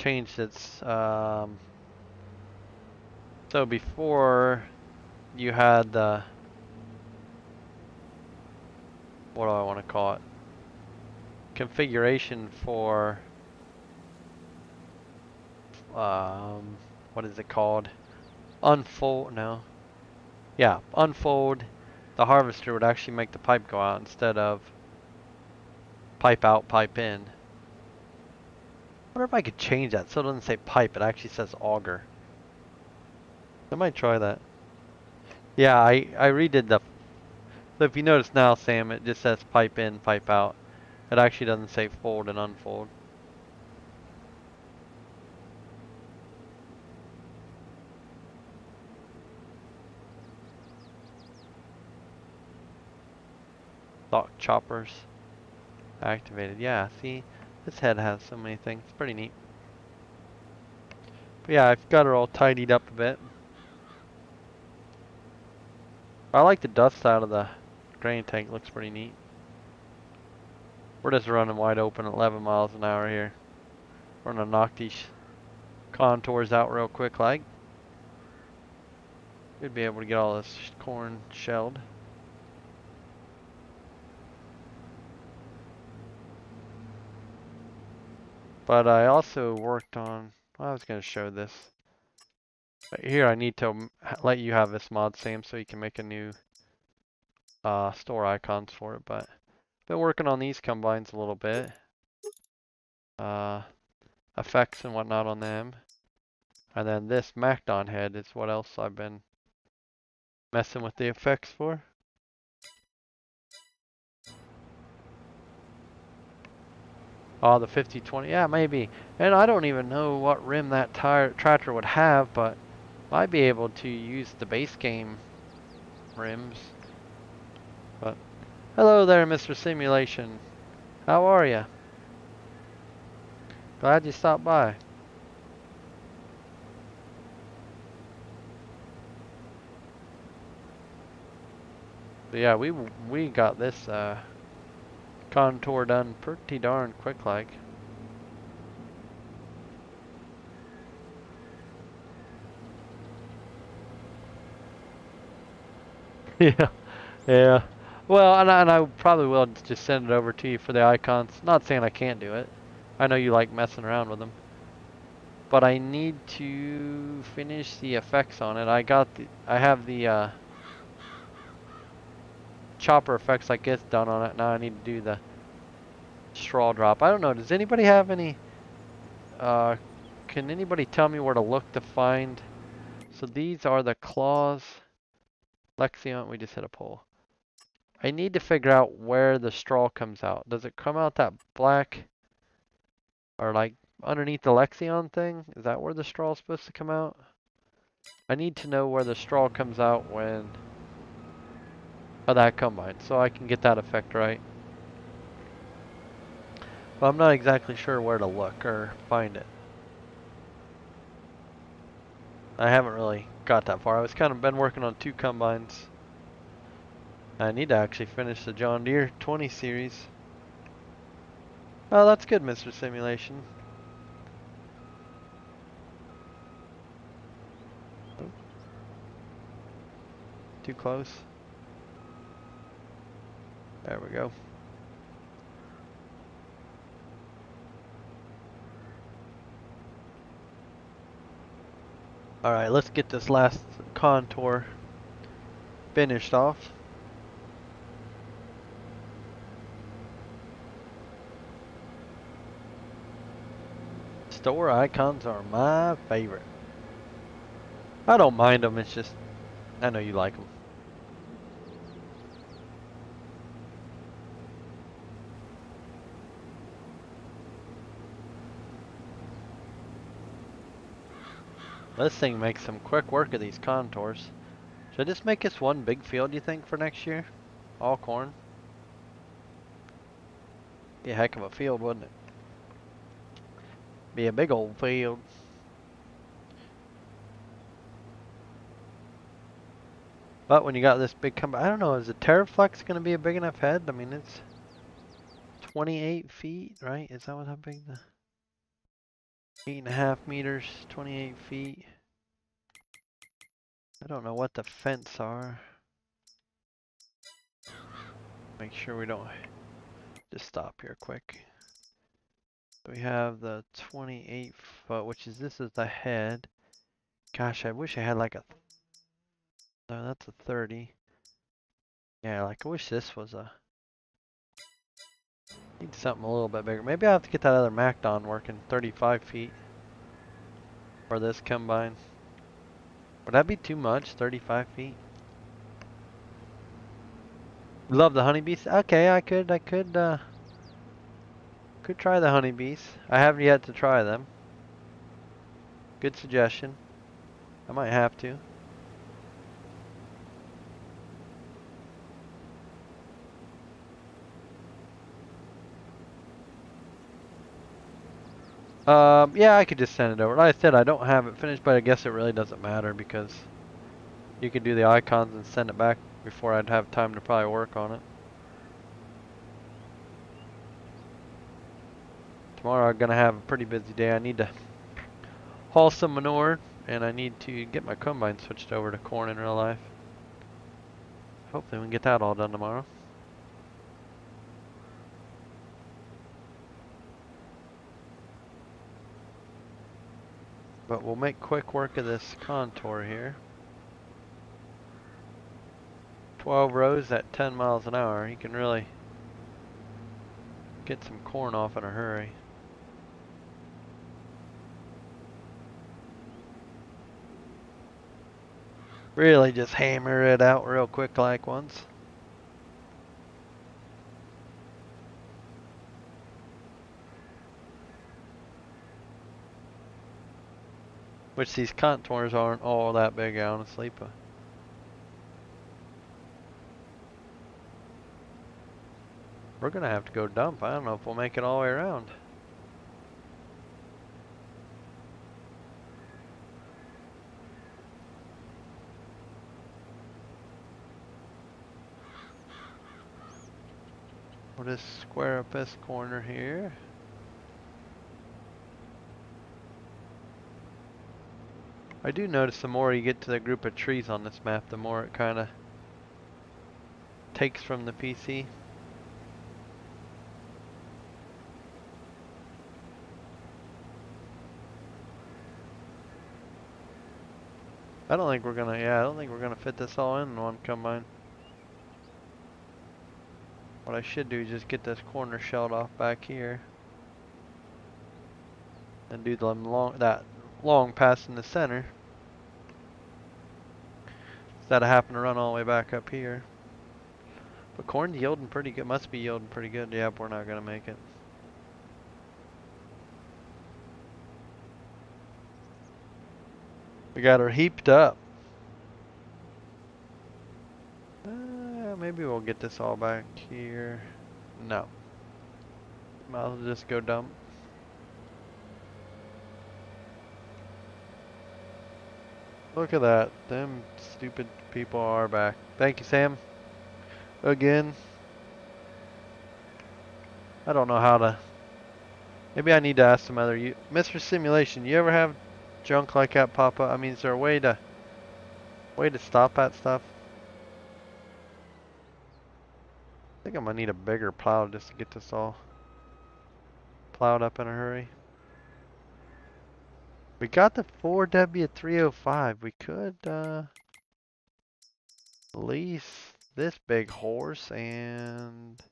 changed its, um, so before you had the, what do I want to call it? Configuration for, um, what is it called? unfold, no. Yeah, unfold, the harvester would actually make the pipe go out instead of pipe out, pipe in. Wonder if I could change that so it doesn't say pipe, it actually says auger. I might try that. Yeah, I, I redid the... So if you notice now, Sam, it just says pipe in, pipe out. It actually doesn't say fold and unfold. Stock choppers activated. Yeah, see, this head has so many things. It's pretty neat. But yeah, I've got her all tidied up a bit. I like the dust out of the grain tank. Looks pretty neat. We're just running wide open at 11 miles an hour here. We're gonna knock these contours out real quick like. We'd be able to get all this corn shelled. But I also worked on, well, I was going to show this. But here I need to let you have this mod, Sam, so you can make a new uh, store icons for it. But been working on these combines a little bit. Uh, effects and whatnot on them. And then this MacDon head is what else I've been messing with the effects for. Oh, the 50-20. Yeah, maybe. And I don't even know what rim that tire tractor would have, but might be able to use the base game rims. But hello there, Mr. Simulation. How are you? Glad you stopped by. But yeah, we we got this uh, contour done pretty darn quick like. yeah, yeah. Well, and I, and I probably will just send it over to you for the icons. Not saying I can't do it. I know you like messing around with them. But I need to finish the effects on it. I got the, I have the uh, chopper effects like it's done on it. Now I need to do the straw drop. I don't know. Does anybody have any, uh, can anybody tell me where to look to find? So these are the Claas. Lexion, we just hit a pole. I need to figure out where the straw comes out. Does it come out that black or like underneath the Lexion thing? Is that where the straw is supposed to come out? I need to know where the straw comes out when of that combine so I can get that effect right. But I'm not exactly sure where to look or find it. I haven't really got that far. I was kind of been working on two combines. I need to actually finish the John Deere 20 series. Oh, that's good, Mr. Simulation. Too close. There we go. Alright, let's get this last contour finished off. Store icons are my favorite. I don't mind them, it's just, I know you like them. This thing makes some quick work of these contours. Should this make us one big field, you think, for next year? All corn? Be a heck of a field, wouldn't it? Be a big old field. But when you got this big come, I don't know, is the Terraflex going to be a big enough head? I mean, it's 28 feet, right? Is that what how big the... Eight and a half meters, 28 feet. I don't know what the fence are. Make sure we don't just stop here quick. We have the 28 foot, which is this is the head. Gosh, I wish I had like a. No, that's a 30. Yeah, like I wish this was a. Need something a little bit bigger. Maybe i have to get that other MacDon working 35 feet. For this combine. Would that be too much? 35 feet? Love the honeybees. Okay, I could, I could, uh, could try the honeybees. I haven't yet to try them. Good suggestion. I might have to. Um, yeah, I could just send it over. Like I said, I don't have it finished, but I guess it really doesn't matter because you could do the icons and send it back before I'd have time to probably work on it. Tomorrow I'm going to have a pretty busy day. I need to haul some manure and I need to get my combine switched over to corn in real life. Hopefully we can get that all done tomorrow. But we'll make quick work of this contour here. 12 rows at 10 miles an hour. You can really get some corn off in a hurry. Really just hammer it out real quick like once. Which these contours aren't all that big, honestly, but. We're gonna have to go dump. I don't know if we'll make it all the way around. We'll just square up this corner here. I do notice the more you get to the group of trees on this map, the more it kind of takes from the PC. I don't think we're gonna, yeah, I don't think we're gonna fit this all in one combine. What I should do is just get this corner shelled off back here. And do the long, that long pass in the center. Of having to run all the way back up here. But corn's yielding pretty good, must be yielding pretty good. Yep, we're not gonna make it. We got her heaped up. Uh, maybe we'll get this all back here. No. Might as well just go dump. Look at that. Them stupid people are back. Thank you, Sam. Again. I don't know how to... Maybe I need to ask some other... You, Mr. Simulation, you ever have junk like that pop up? I mean, is there a way to... Way to stop that stuff? I think I'm gonna need a bigger plow just to get this all plowed up in a hurry. We got the 4W305. We could uh, lease this big horse and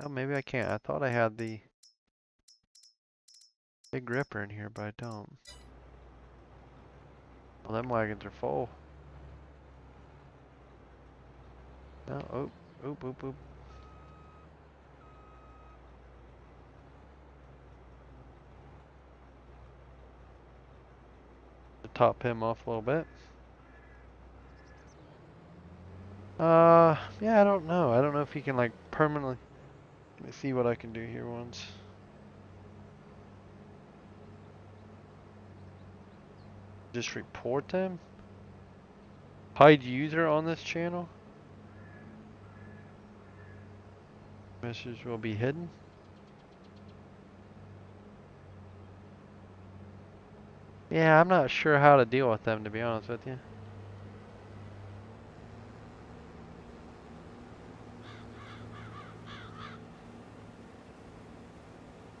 oh, maybe I can't. I thought I had the big ripper in here, but I don't. Well, them wagons are full. No, oh, oop, oop, oop. Top him off a little bit. Uh, yeah, I don't know. I don't know if he can like permanently. Let me see what I can do here once. Just report them? Hide user on this channel? Message will be hidden. Yeah, I'm not sure how to deal with them, to be honest with you.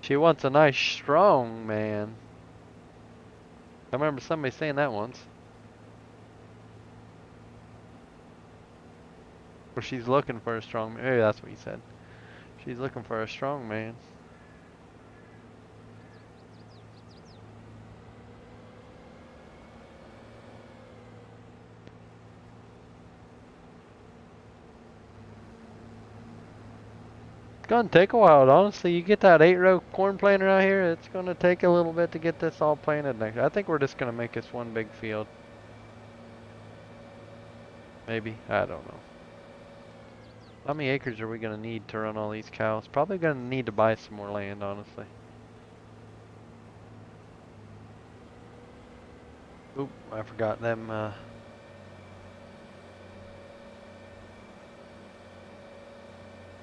She wants a nice, strong man. I remember somebody saying that once. Or she's looking for a strong man. Maybe that's what he said. She's looking for a strong man. Gonna take a while. Honestly, you get that eight row corn planter out here, it's gonna take a little bit to get this all planted next. I think we're just gonna make this one big field. Maybe, I don't know. How many acres are we gonna need to run all these cows? Probably gonna need to buy some more land, honestly. Oop, I forgot them, uh,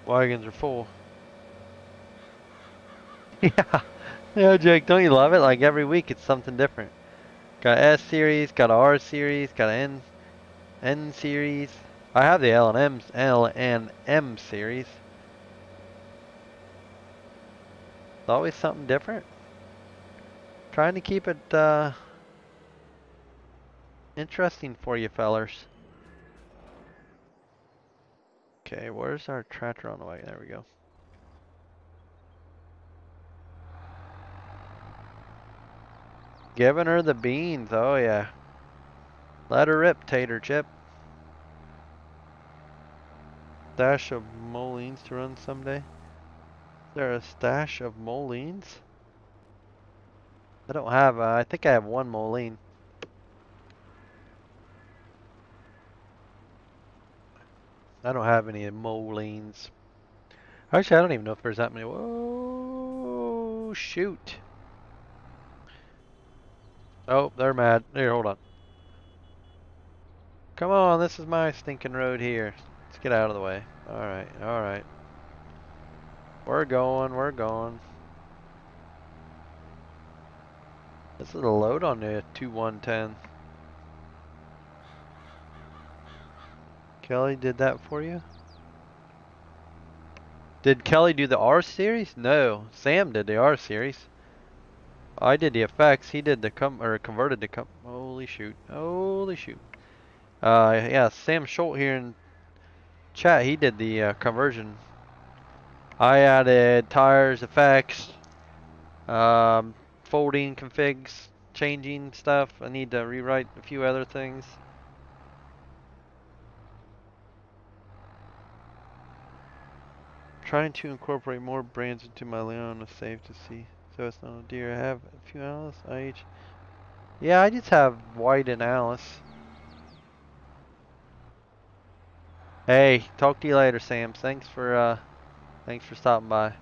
Wagons are full. Yeah. Yeah, Jake, don't you love it? Like every week it's something different. Got S series, got R series, got N N series. I have the L and M L and M series. It's always something different. Trying to keep it uh, interesting for you fellers. Okay, where's our tractor on the way? There we go. Giving her the beans. Oh, yeah. Let her rip, Tater Chip. Stash of Molines to run someday. Is there a stash of Molines? I don't have, uh, I think I have one Moline. I don't have any Molines. Actually, I don't even know if there's that many. Whoa, shoot. Oh, they're mad. Here, hold on. Come on, this is my stinking road here. Let's get out of the way. Alright, alright. We're going, we're going. This is a load on the 2110. Kelly did that for you? Did Kelly do the R series? No, Sam did the R series. I did the effects. He did the com or converted the com. Holy shoot! Holy shoot! Uh, yeah, Sam Schultz here in chat. He did the uh, conversion. I added tires, effects, um, folding configs, changing stuff. I need to rewrite a few other things. Trying to incorporate more brands into my Leon is safe to see. So it's not a deer. I have a few Allis. I each. Yeah, I just have white and Allis. Hey, talk to you later, Sam. Thanks for uh, thanks for stopping by.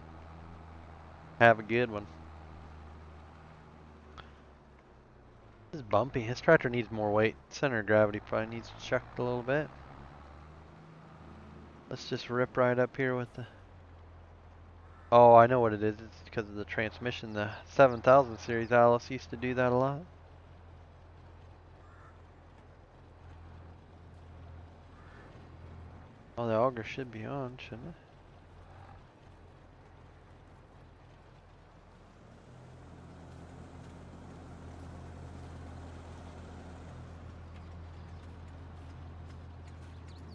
Have a good one. This is bumpy. This tractor needs more weight. Center of gravity probably needs to checked a little bit. Let's just rip right up here with the Oh, I know what it is. It's because of the transmission. The 7000 series Allis used to do that a lot. Oh, the auger should be on, shouldn't it?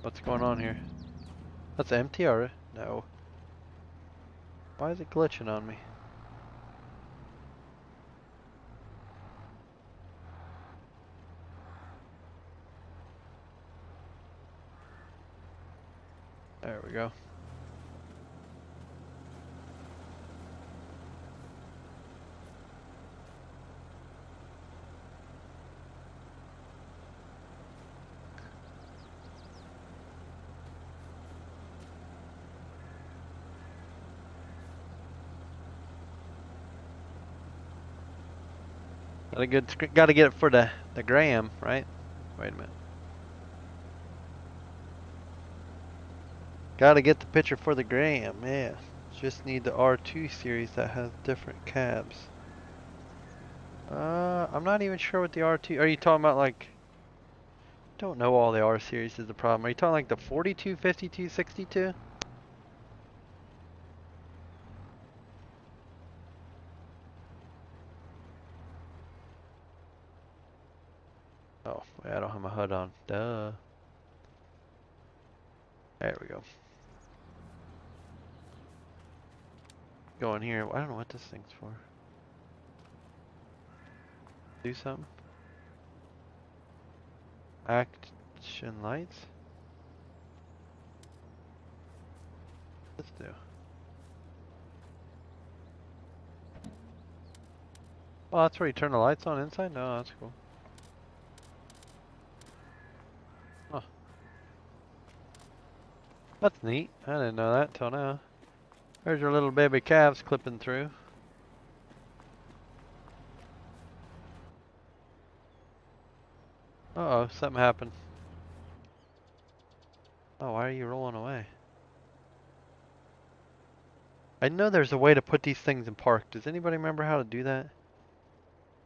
What's going on here? That's empty, or no? Why is it glitching on me? There we go. Got a good, got to get it for the the gram, right? Wait a minute. Got to get the picture for the gram, yeah. Just need the R2 series that has different cabs. Uh, I'm not even sure what the R2. Are you talking about like? Don't know all the R series is the problem. Are you talking like the 42, 52, 62? Oh, I don't have my HUD on. Duh. There we go. Go in here. I don't know what this thing's for. Do something? Action lights? Let's do. Oh, that's where you turn the lights on inside? No, that's cool. That's neat. I didn't know that till now. There's your little baby calves clipping through. Uh oh, something happened. Oh, why are you rolling away? I know there's a way to put these things in park. Does anybody remember how to do that?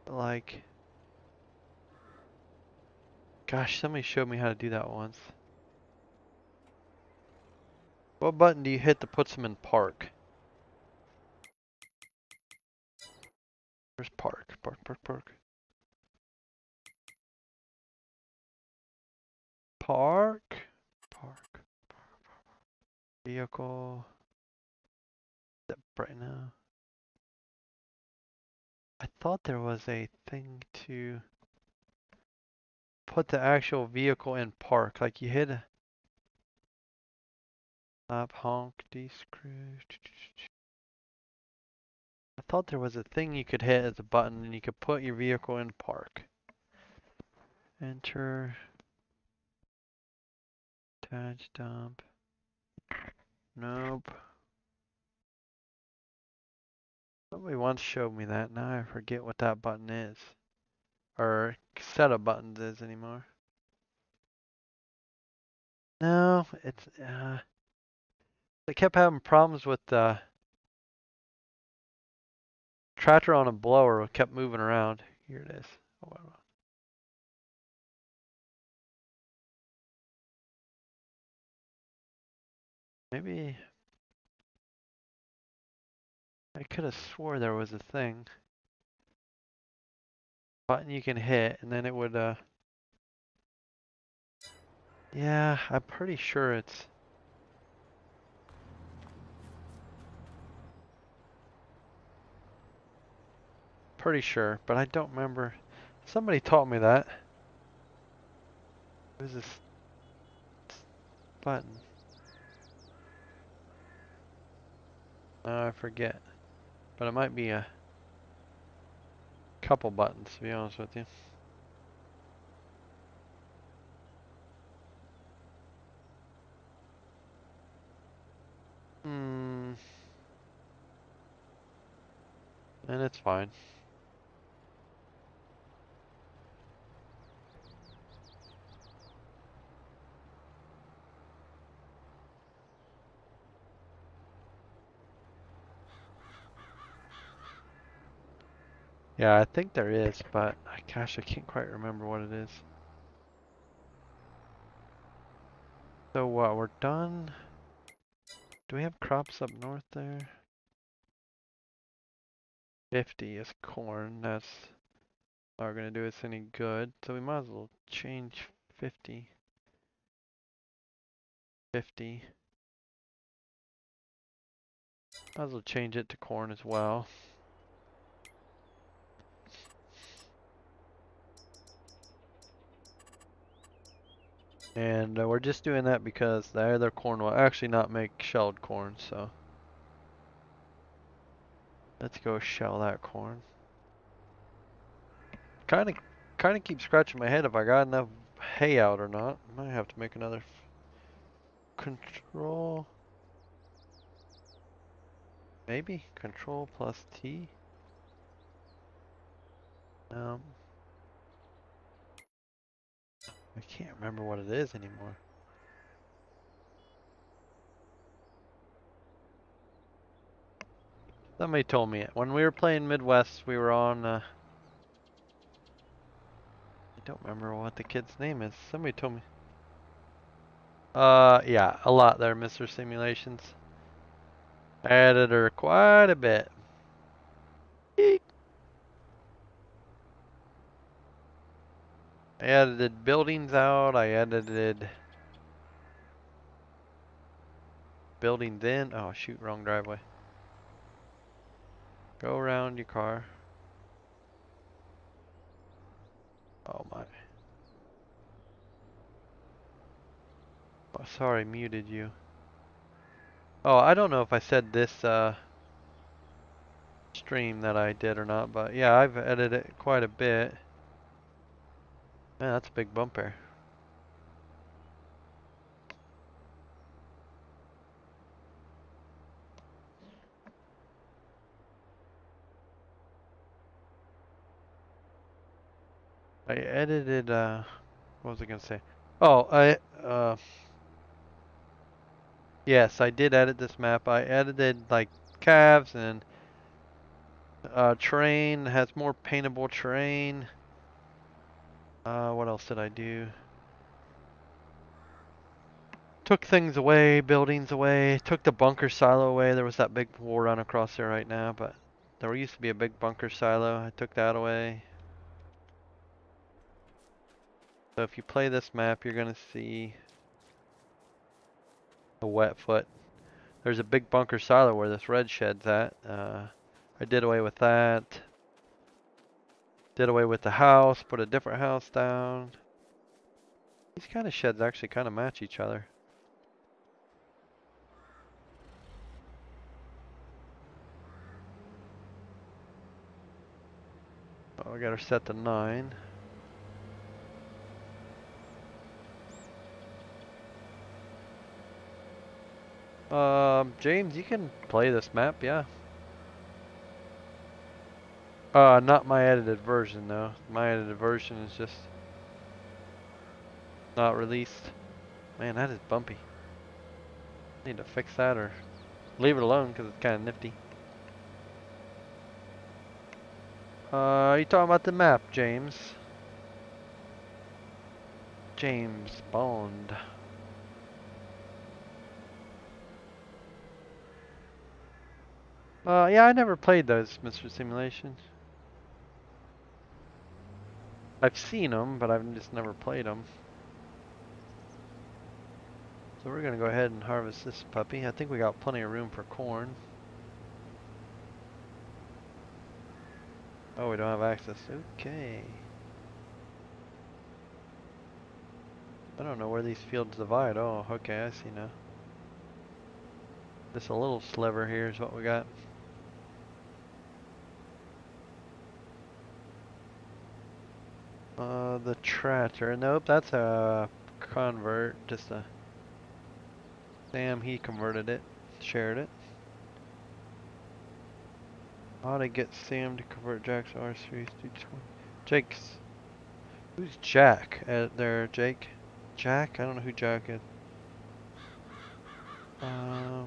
Like... Gosh, somebody showed me how to do that once. What button do you hit to put them in park? Where's park? Park, park, park. Park. Park. Vehicle. Step right now. I thought there was a thing to put the actual vehicle in park. Like you hit a Lap, honk, descrew. I thought there was a thing you could hit as a button and you could put your vehicle in park. Enter. Attach dump. Nope. Somebody once showed me that. Now I forget what that button is. Or set of buttons is anymore. No, it's uh they kept having problems with uh, tractor on a blower kept moving around. Here it is. Oh, wow. Maybe I could have swore there was a thing. Button you can hit and then it would uh Yeah, I'm pretty sure it's Pretty sure, but I don't remember. Somebody taught me that. What is this button? I forget. But it might be a couple buttons, to be honest with you. Hmm. And it's fine. Yeah, I think there is, but uh, gosh, I can't quite remember what it is. So what, we're done? Do we have crops up north there? 50 is corn, that's not gonna do us any good, so we might as well change 50. 50. Might as well change it to corn as well. And uh, we're just doing that because the other corn will actually not make shelled corn, so. Let's go shell that corn. Kind of, kind of keep scratching my head if I got enough hay out or not. Might have to make another control. Maybe control plus T. Um, I can't remember what it is anymore. Somebody told me it. When we were playing Midwest, we were on, uh, I don't remember what the kid's name is. Somebody told me. Uh, yeah, a lot there, Mr. Simulations. I added her quite a bit. Eek. I edited buildings out, I edited buildings in. Oh shoot, wrong driveway. Go around your car. Oh my. Oh, sorry, muted you. Oh, I don't know if I said this uh, stream that I did or not, but yeah, I've edited it quite a bit. Man, that's a big bumper. I edited, uh, what was I gonna say? Oh, I, uh, yes, I did edit this map. I edited, like, calves and, uh, terrain, has more paintable terrain. Uh, what else did I do? Took things away, buildings away, took the bunker silo away. There was that big war run across there right now, but there used to be a big bunker silo. I took that away. So if you play this map, you're going to see a wet foot. There's a big bunker silo where this red shed's at. Uh, I did away with that. Did away with the house, put a different house down. These kind of sheds actually kind of match each other. Oh, we got her set to 9. Um, James, you can play this map, yeah. Uh, not my edited version though. My edited version is just not released. Man, that is bumpy. Need to fix that or leave it alone because it's kind of nifty. Uh, are you talking about the map, James? James Bond. Uh, yeah, I never played those Mr. Simulations. I've seen them, but I've just never played them. So we're gonna go ahead and harvest this puppy. I think we got plenty of room for corn. Oh, we don't have access. Okay. I don't know where these fields divide. Oh, okay, I see now. Just a little sliver here is what we got. Uh, the tractor. Nope, that's a convert. Just a Sam. He converted it, shared it. How to get Sam to convert Jack's R series to 20? Jake's. Who's Jack uh, there, Jake? Jack? I don't know who Jack is. Um.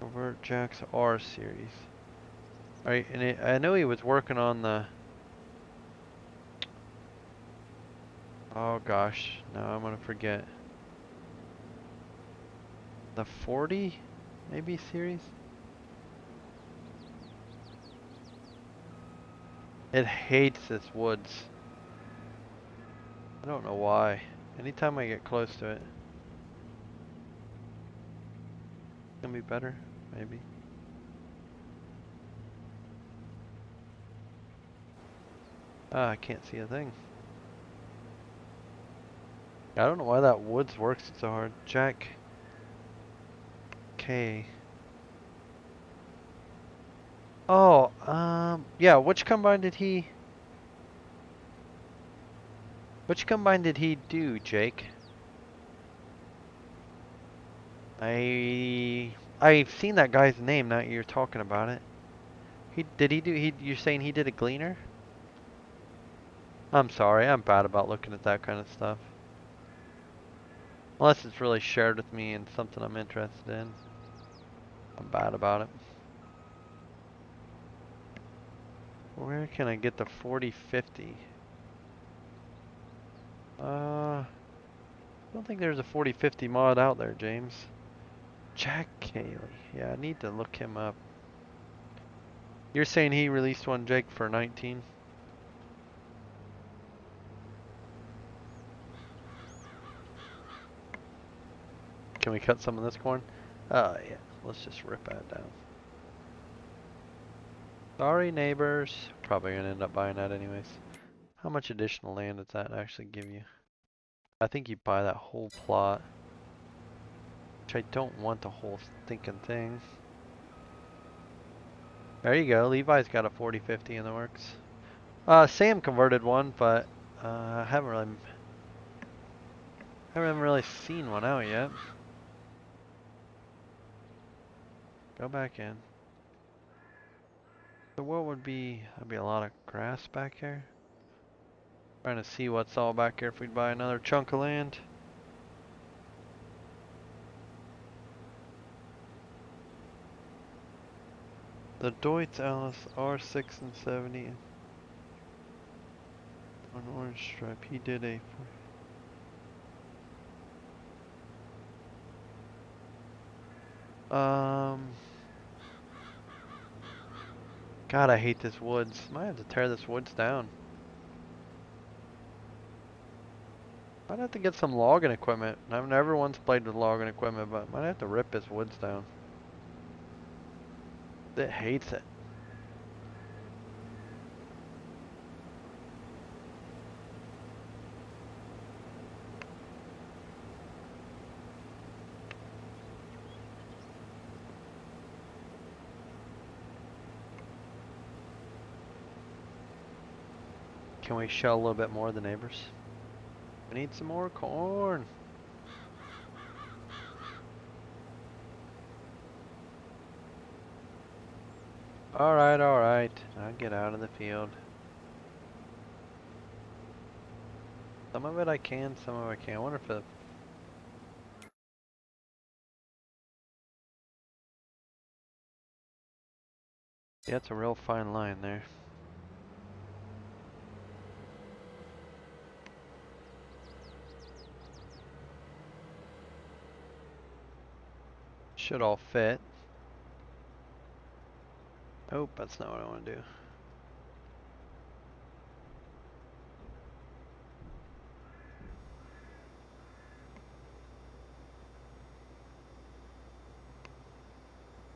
Convert Jack's R series. Alright, and it, I know he was working on the... Oh gosh, now I'm gonna forget. The 40, maybe, series? It hates this woods. I don't know why. Anytime I get close to it. It's gonna be better, maybe. Ah, I can't see a thing. I don't know why that woods works so hard. Jack K. Oh, um, yeah, which combine did he... Which combine did he do, Jake? I... I've seen that guy's name now you're talking about it. He did he do he you're saying he did a gleaner? I'm sorry, I'm bad about looking at that kind of stuff. Unless it's really shared with me and something I'm interested in. I'm bad about it. Where can I get the 4050? Uh, I don't think there's a 4050 mod out there, James. Jack Cayley. Yeah, I need to look him up. You're saying he released one, Jake, for 19? Can we cut some of this corn? Uh, yeah. Let's just rip that down. Sorry, neighbors. Probably gonna end up buying that anyways. How much additional land does that actually give you? I think you buy that whole plot. Which I don't want the whole stinking thing. There you go. Levi's got a 40-50 in the works. Uh, Sam converted one, but uh, I haven't really, I haven't really seen one out yet. Go back in. So what would be, that'd be a lot of grass back here. Trying to see what's all back here if we'd buy another chunk of land. The Deutz Allis R6 and 70 on orange stripe. He did a Um. God, I hate this woods. Might have to tear this woods down. Might have to get some logging equipment. I've never once played with logging equipment, but might have to rip this woods down. It hates it. Can we shell a little bit more of the neighbors? We need some more corn. Alright, alright. I'll get out of the field. Some of it I can, some of it I can't. I wonder if the Yeah, it's a real fine line there. Should all fit. Oh, that's not what I want to do.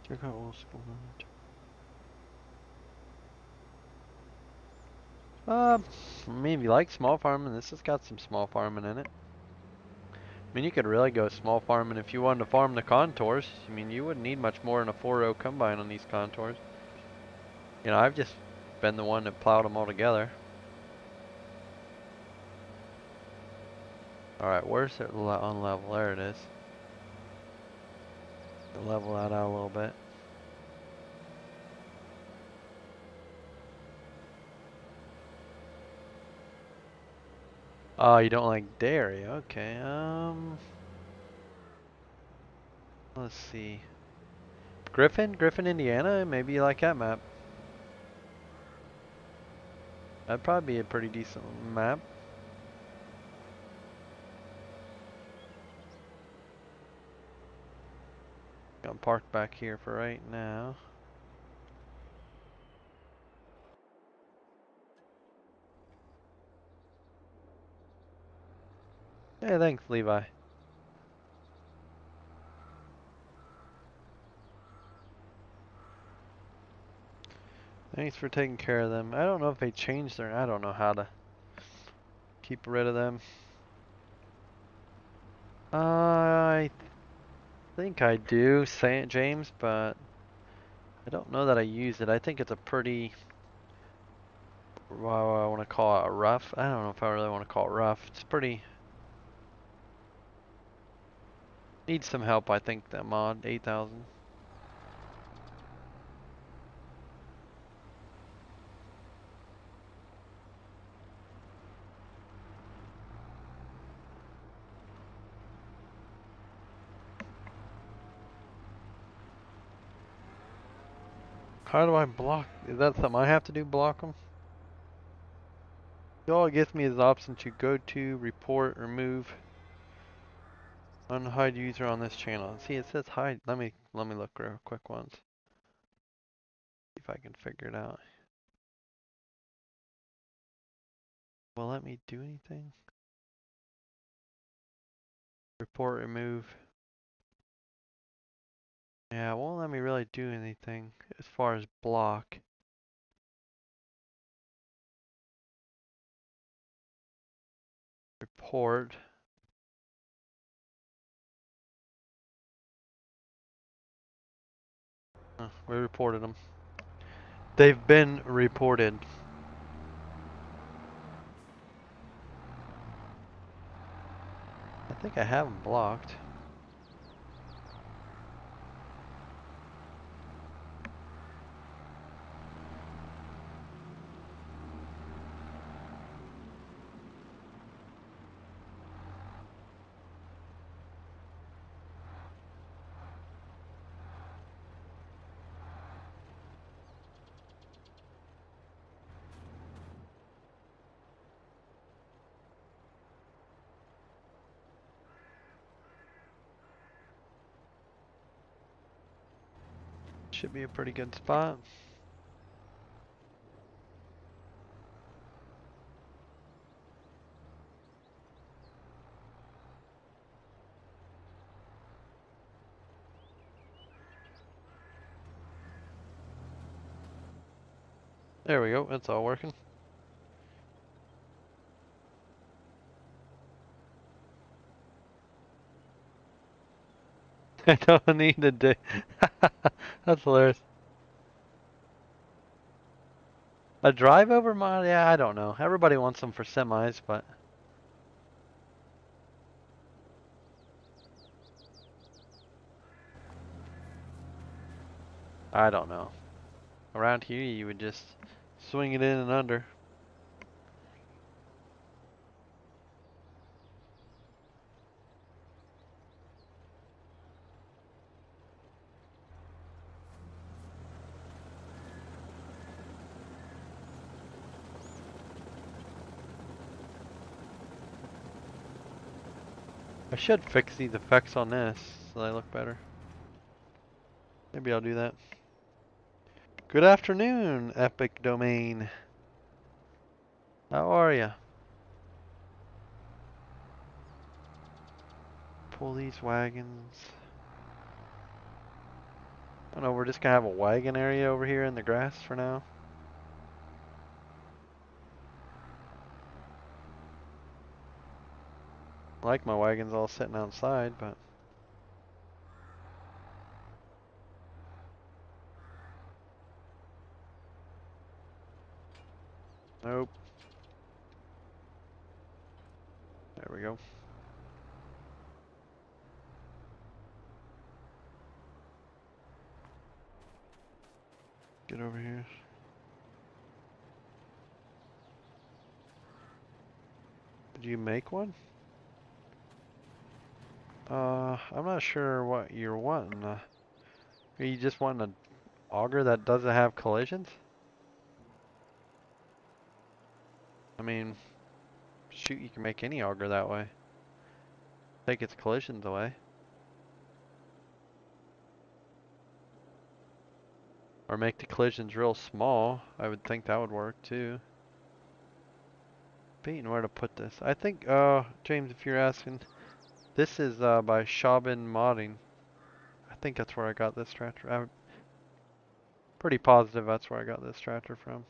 Check out old school Uh, I mean, if you like small farming, this has got some small farming in it. I mean, you could really go small farming if you wanted to farm the contours. I mean, you wouldn't need much more than a 4-row combine on these contours. You know, I've just been the one that plowed them all together. Alright, where's it on level? There it is. Level that out a little bit. Oh, you don't like dairy. Okay, um... Let's see. Griffin? Griffin, Indiana? Maybe you like that map. That'd probably be a pretty decent map. Gonna park back here for right now. Hey, thanks, Levi. Thanks for taking care of them. I don't know if they changed their, I don't know how to keep rid of them. I think I do, St. James, but I don't know that I use it. I think it's a pretty, well, I want to call it rough. I don't know if I really want to call it rough. It's pretty Needs some help, I think, that mod, 8,000. How do I block? Is that something I have to do, block them? All it gives me is the option to go to, report, remove. Unhide user on this channel. See, it says hide. Let me let me look real quick once. See if I can figure it out. Will let me do anything? Report remove. Yeah, it won't let me really do anything as far as block. Report. We reported them. They've been reported. I think I have them blocked. Be a pretty good spot. There we go, it's all working. I don't need to do. That's hilarious. A drive over mod? Yeah, I don't know. Everybody wants them for semis, but. I don't know. Around here, you would just swing it in and under. Should fix these effects on this so they look better. Maybe I'll do that. Good afternoon, Epic Domain. How are ya? Pull these wagons. I don't know, we're just gonna have a wagon area over here in the grass for now. Like my wagons all sitting outside, but Nope. There we go. Get over here. Did you make one? Uh, I'm not sure what you're wanting. Uh, you just wanting an auger that doesn't have collisions? I mean, shoot, you can make any auger that way. Take its collisions away. Or make the collisions real small. I would think that would work too. Beating where to put this. I think, uh, James, if you're asking, this is uh, by Shabin Modding. I think that's where I got this tractor. I'm pretty positive that's where I got this tractor from.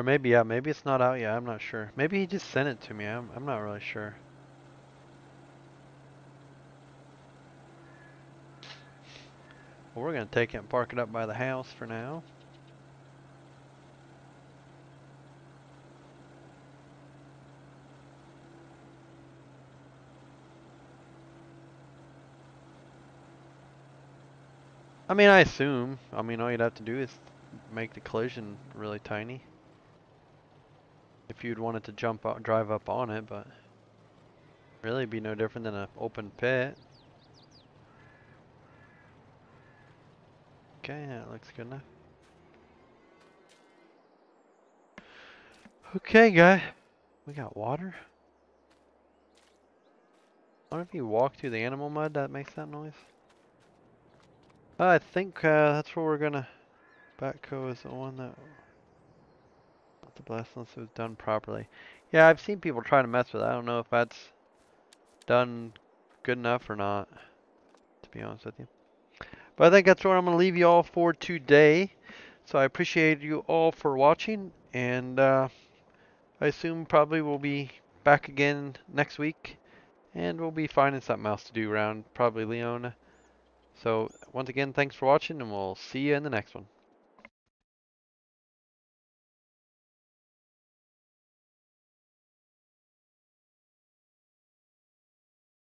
Or maybe, yeah, maybe it's not out yet. I'm not sure. Maybe he just sent it to me. I'm, I'm not really sure. Well, we're going to take it and park it up by the house for now. I mean, I assume. I mean, all you'd have to do is make the collision really tiny you'd wanted to jump out, drive up on it, but really be no different than an open pit. Okay, that looks good enough. Okay, guy. We got water. I wonder if you walk through the animal mud that makes that noise. I think uh, that's where we're gonna backhoe is the one that the blast unless it was done properly. Yeah, I've seen people try to mess with it. I don't know if that's done good enough or not, to be honest with you. But I think that's where I'm going to leave you all for today. So I appreciate you all for watching, and uh, I assume probably we'll be back again next week, and we'll be finding something else to do around probably Leona. So once again, thanks for watching, and we'll see you in the next one.